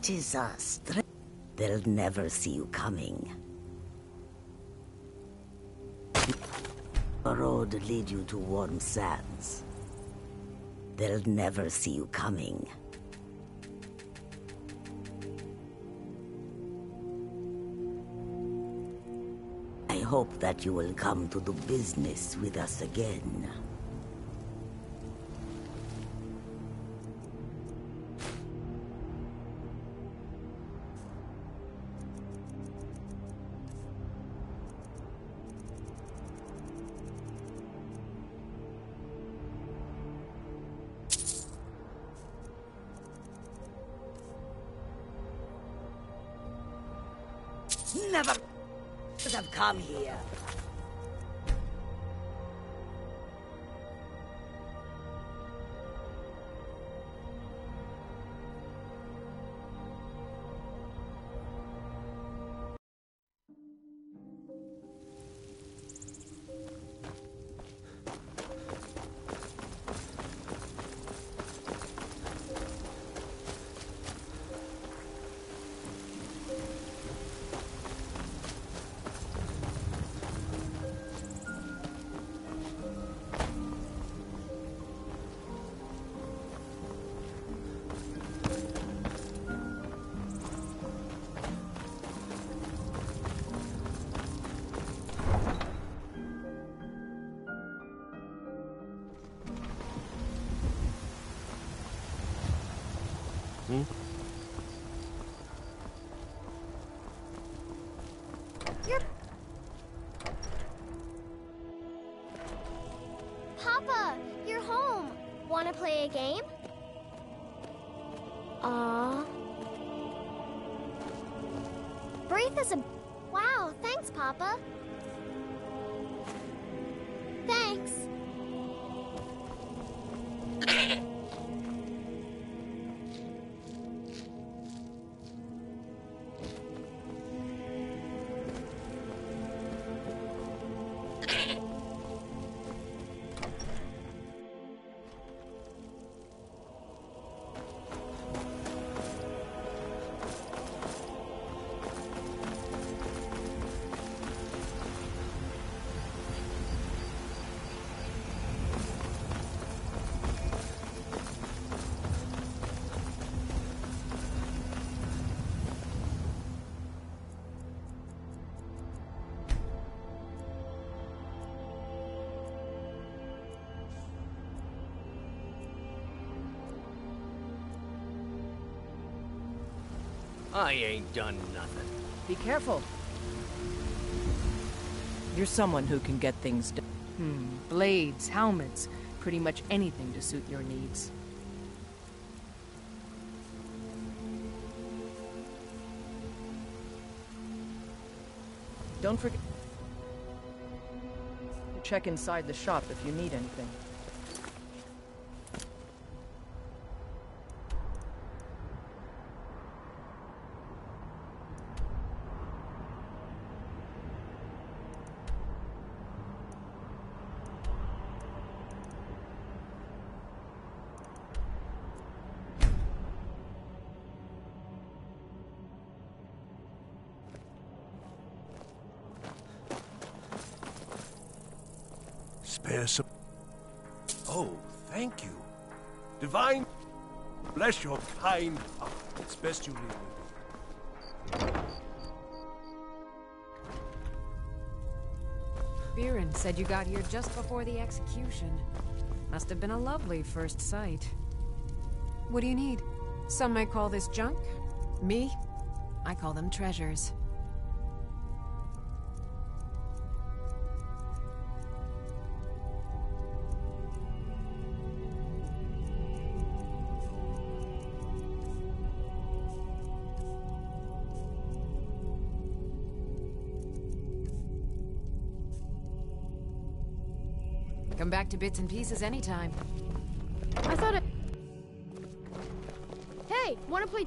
Speaker 16: It is strength. They'll never see you coming. A road lead you to warm sands. They'll never see you coming. I hope that you will come to do business with us again.
Speaker 10: I ain't done nothing.
Speaker 21: Be careful. You're someone who can get things done. Hmm, blades, helmets, pretty much anything to suit your needs. Don't forget... To check inside the shop if you need anything.
Speaker 25: Bless your kind heart. It's best you leave with me.
Speaker 23: Viren said you got here just before the execution. Must have been a lovely first sight. What do you need? Some might call this junk. Me? I call them treasures. Back to bits and pieces anytime.
Speaker 26: I thought it. Hey, wanna play?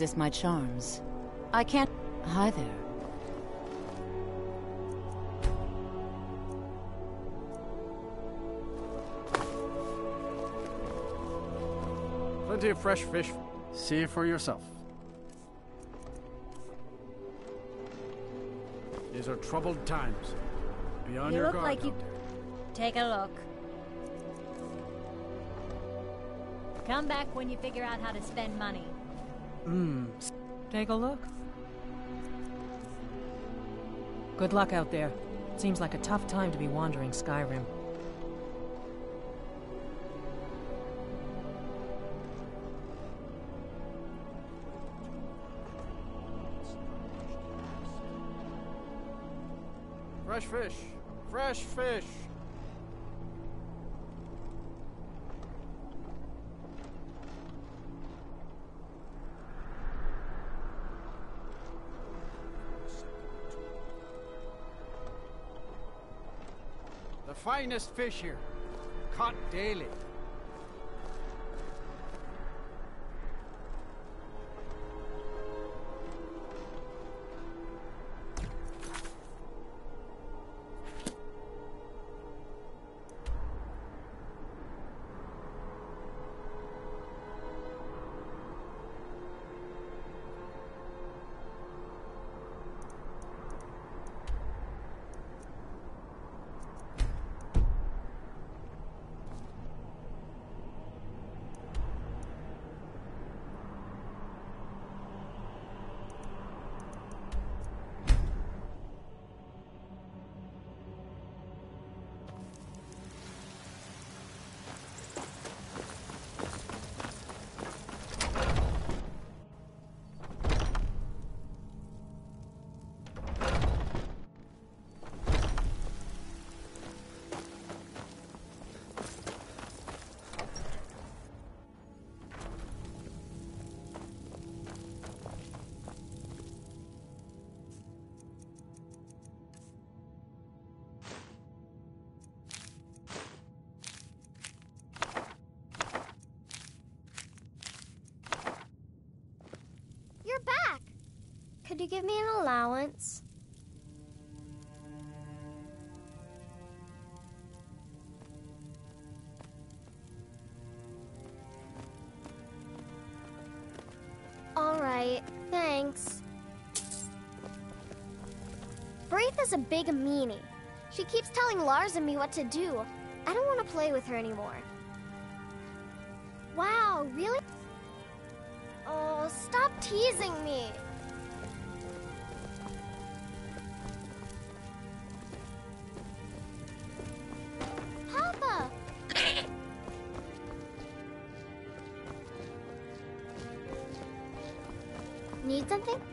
Speaker 7: Resist my charms. I can't... Hi there.
Speaker 22: Plenty of fresh fish. See for yourself. These are troubled times. Be on
Speaker 27: You
Speaker 22: your
Speaker 27: look
Speaker 22: guard.
Speaker 27: like you. Take a look. Come back when you figure out how to spend money.
Speaker 21: Mmm. Take a look. Good luck out there. Seems like a tough time to be wandering Skyrim.
Speaker 22: Fresh fish. Fresh fish. The finest fish here. Caught daily.
Speaker 26: Could you give me an allowance? All right, thanks. Braith is a big meanie. She keeps telling Lars and me what to do. I don't want to play with her anymore. Wow, really? Oh, stop teasing me. Something?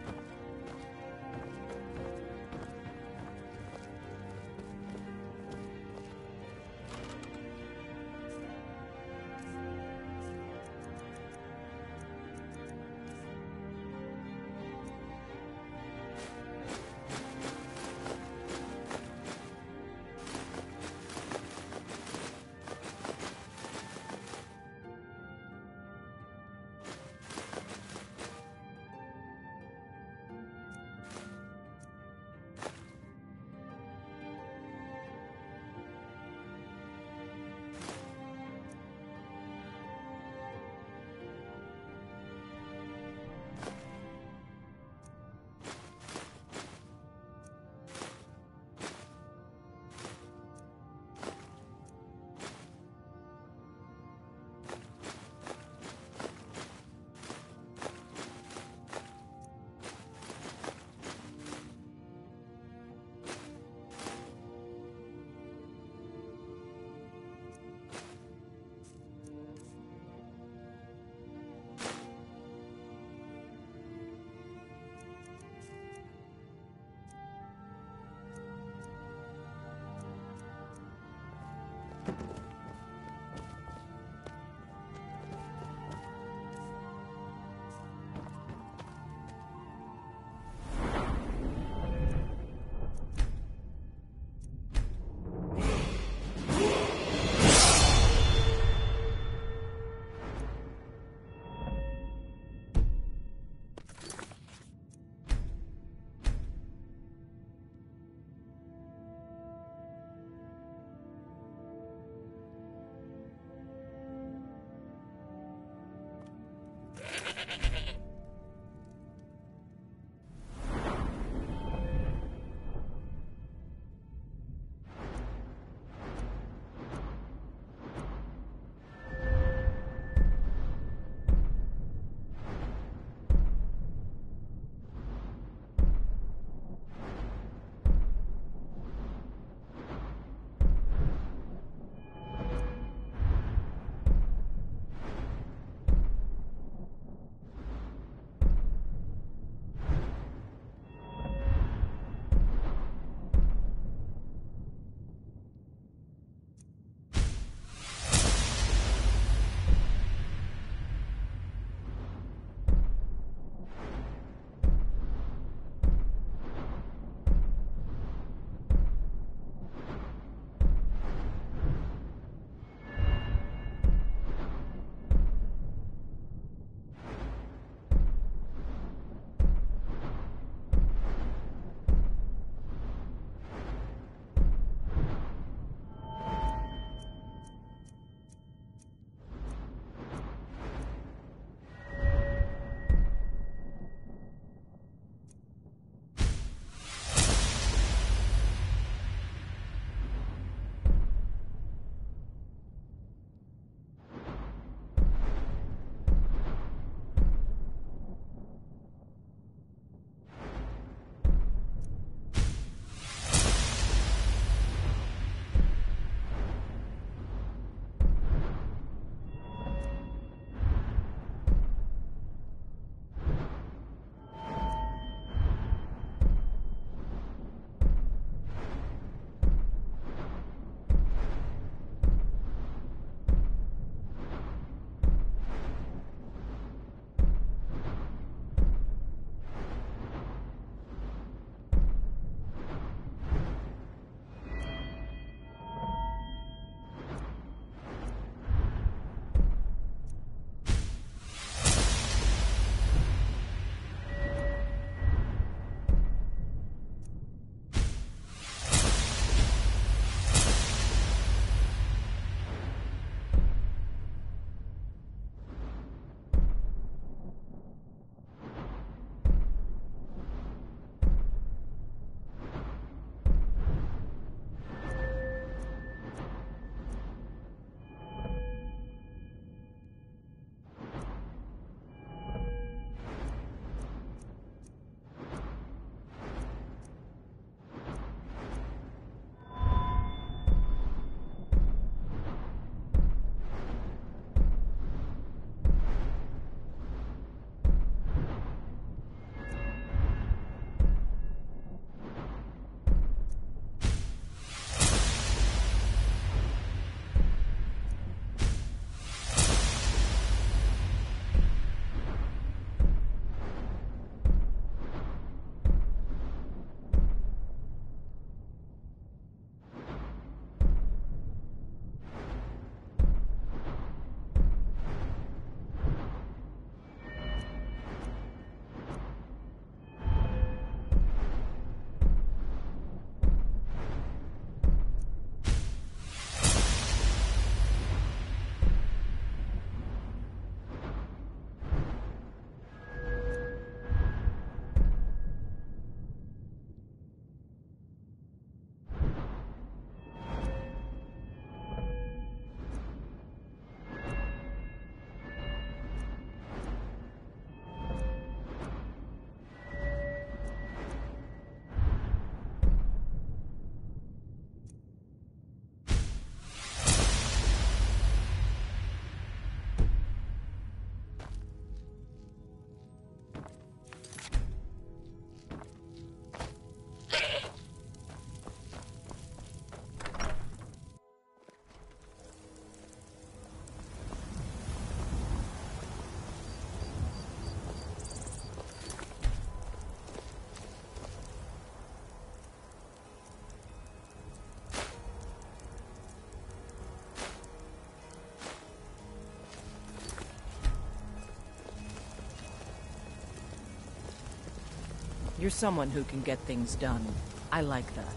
Speaker 21: You're someone who can get things done. I like that.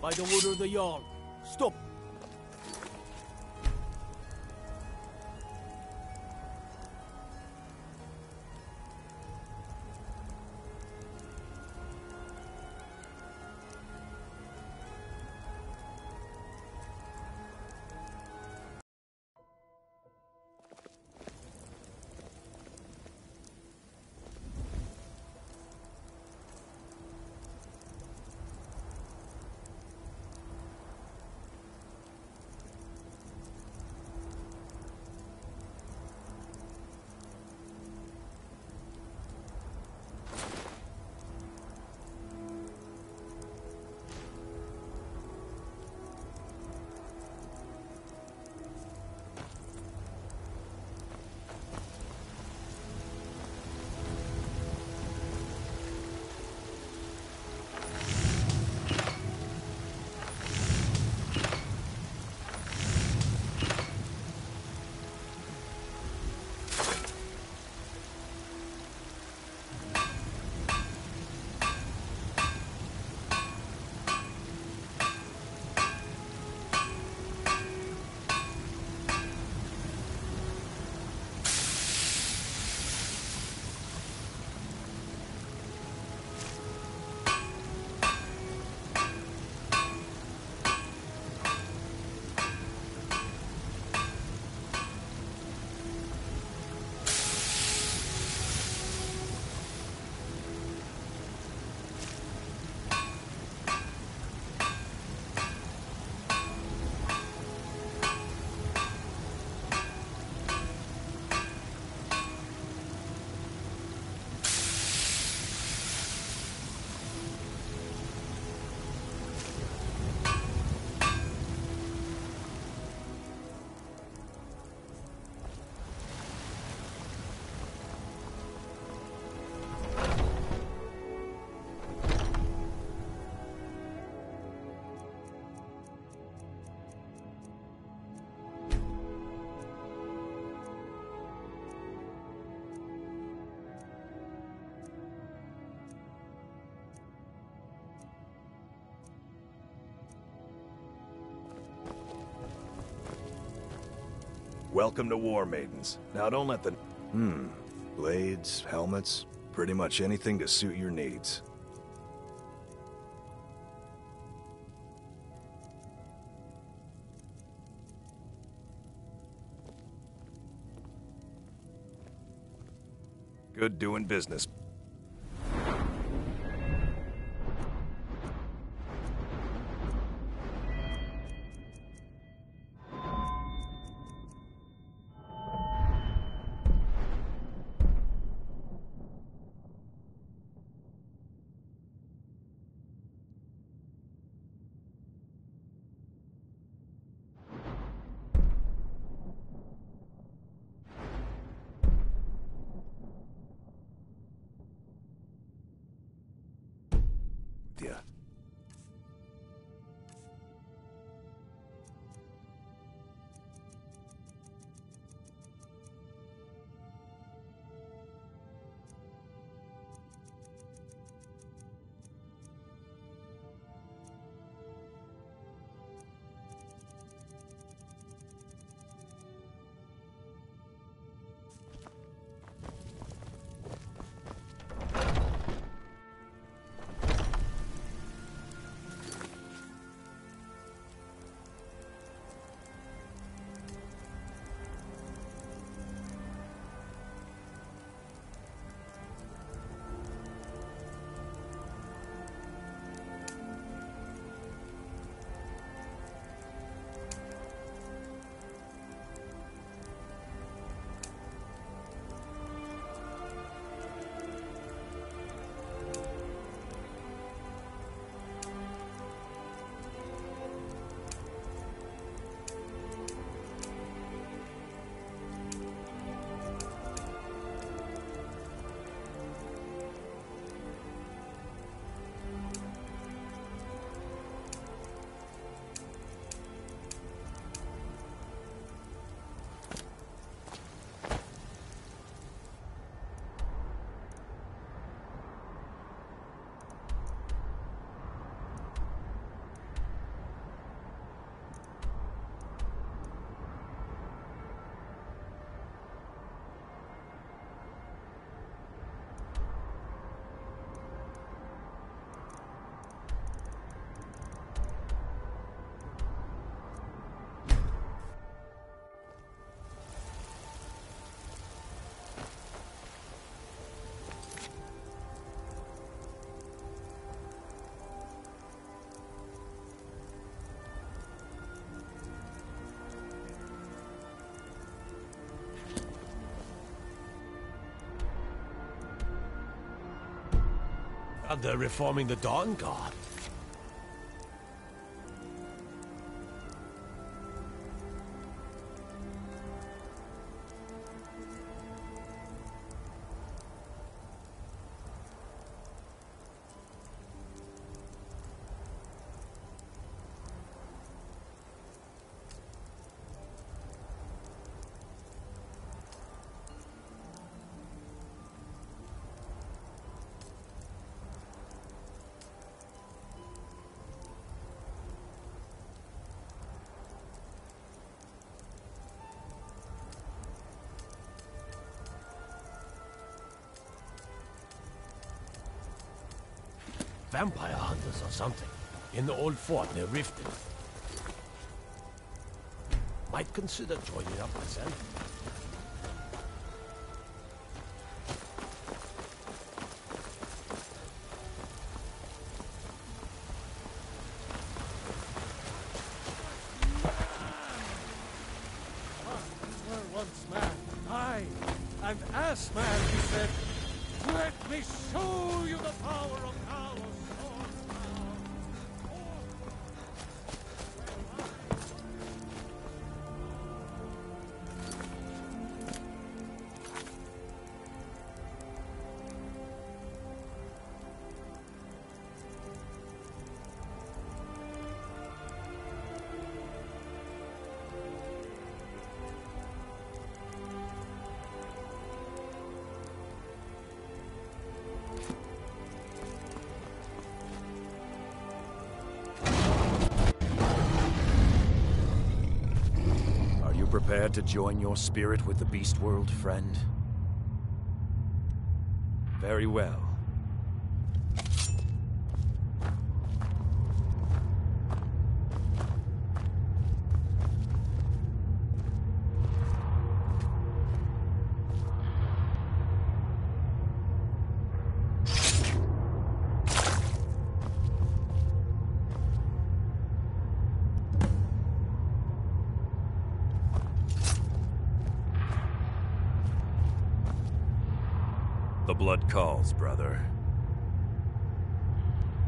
Speaker 28: By the order of the Jarl,
Speaker 3: Welcome to Warmaiden's. Now don't let the... Hmm. Blades, helmets, pretty much anything to suit your needs. Good doing business.
Speaker 25: They're reforming the Dawnguard. In the old fort near Riften. Might consider joining up myself.
Speaker 29: To join your spirit with the beast world, friend? Very well. Brother.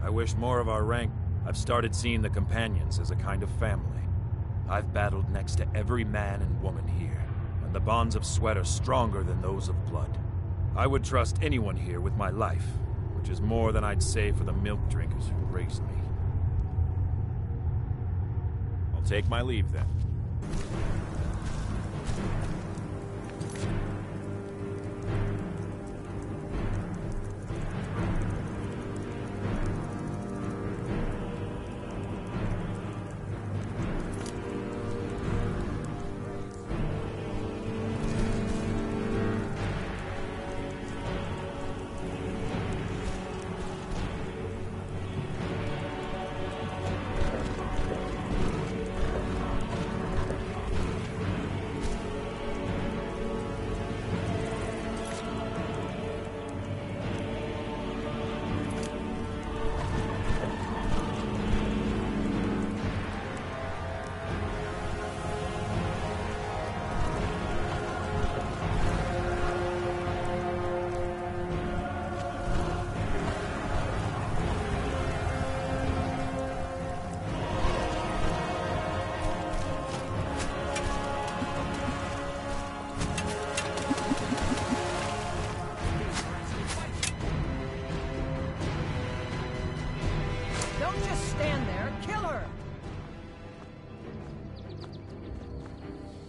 Speaker 29: I wish more of our rank. I've started seeing the companions as a kind of family. I've battled next to every man and woman here, and the bonds of sweat are stronger than those of blood. I would trust anyone here with my life, which is more than I'd say for the milk drinkers who raised me. I'll take my leave then.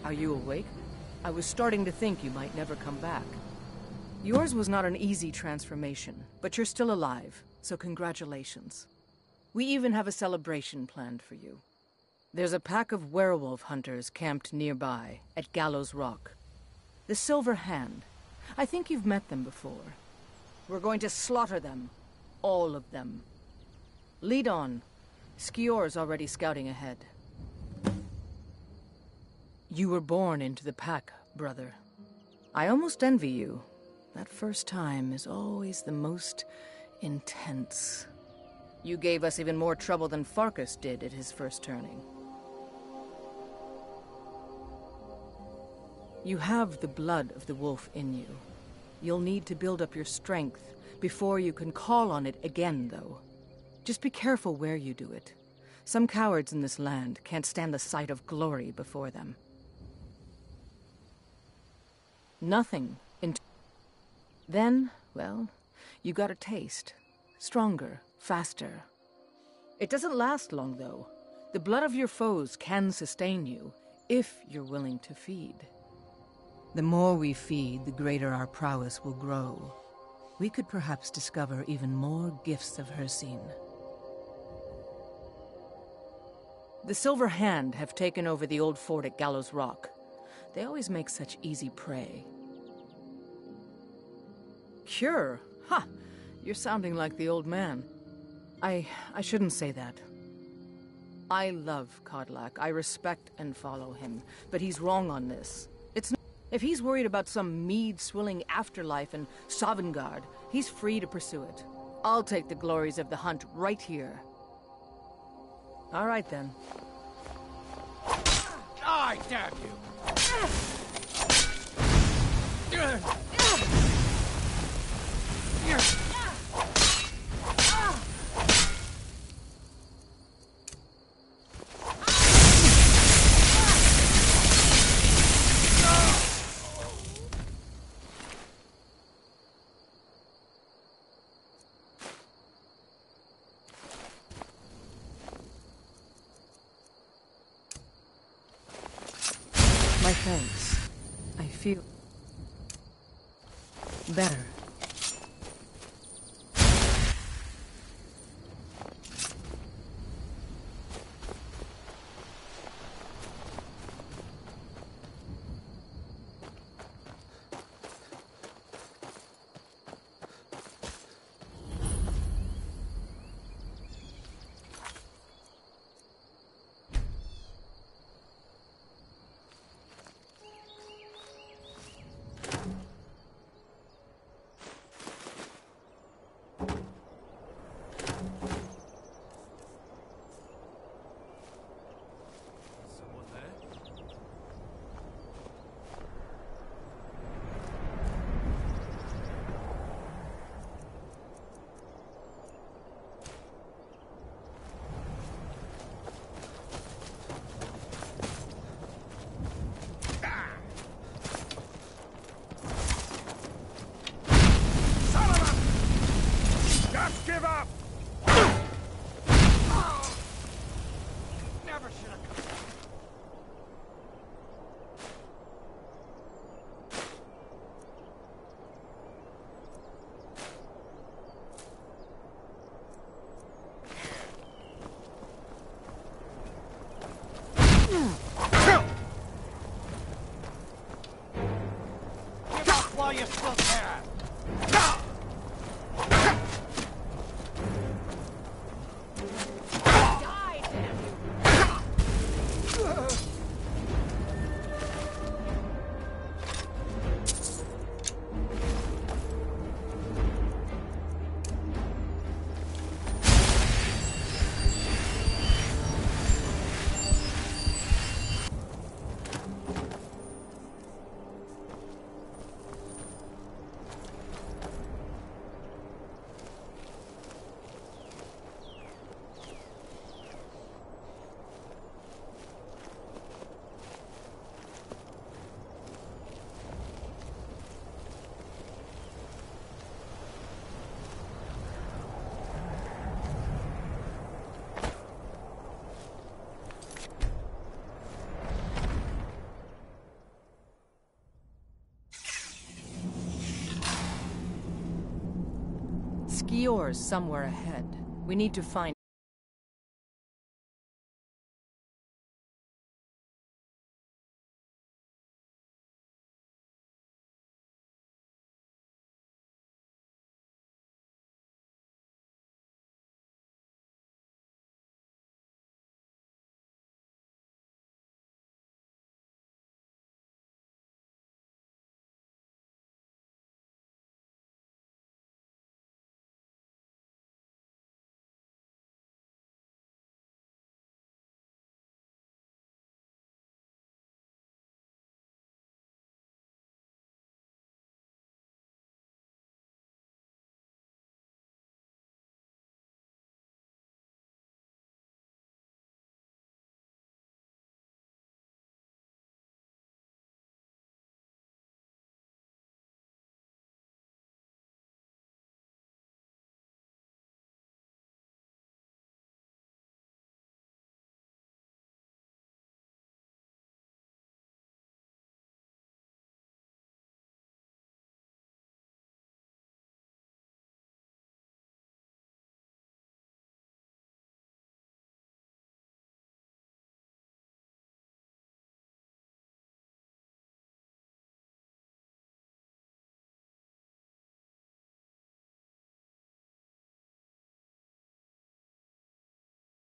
Speaker 21: Are you awake? I was starting to think you might never come back. Yours was not an easy transformation, but you're still alive, so congratulations. We even have a celebration planned for you. There's a pack of werewolf hunters camped nearby, at Gallows Rock. The Silver Hand. I think you've met them before. We're going to slaughter them. All of them. Lead on. Skjor's already scouting ahead. You were born into the pack, brother. I almost envy you. That first time is always the most intense. You gave us even more trouble than Farkas did at his first turning. You have the blood of the wolf in you. You'll need to build up your strength Before you can call on it again, though. Just be careful where you do it. Some cowards in this land can't stand the sight of glory before them. Nothing in... Then, well, you got a taste. Stronger, faster. It doesn't last long, though. The blood of your foes can sustain you, if you're willing to feed. The more we feed, the greater our prowess will grow. We could perhaps discover even more gifts of Hircine. The Silver Hand have taken over the old fort at Gallows Rock. They always make such easy prey. Cure? Ha! Huh. You're sounding like the old man. I... I shouldn't say that. I love Kodlak. I respect and follow him. But he's wrong on this. It's not, If he's worried about some mead-swilling afterlife in Sovngarde, he's free to pursue it. I'll take the glories of the hunt right here. All right, then.
Speaker 30: I damn you!
Speaker 21: My while you're still Skjor's somewhere ahead. We need to find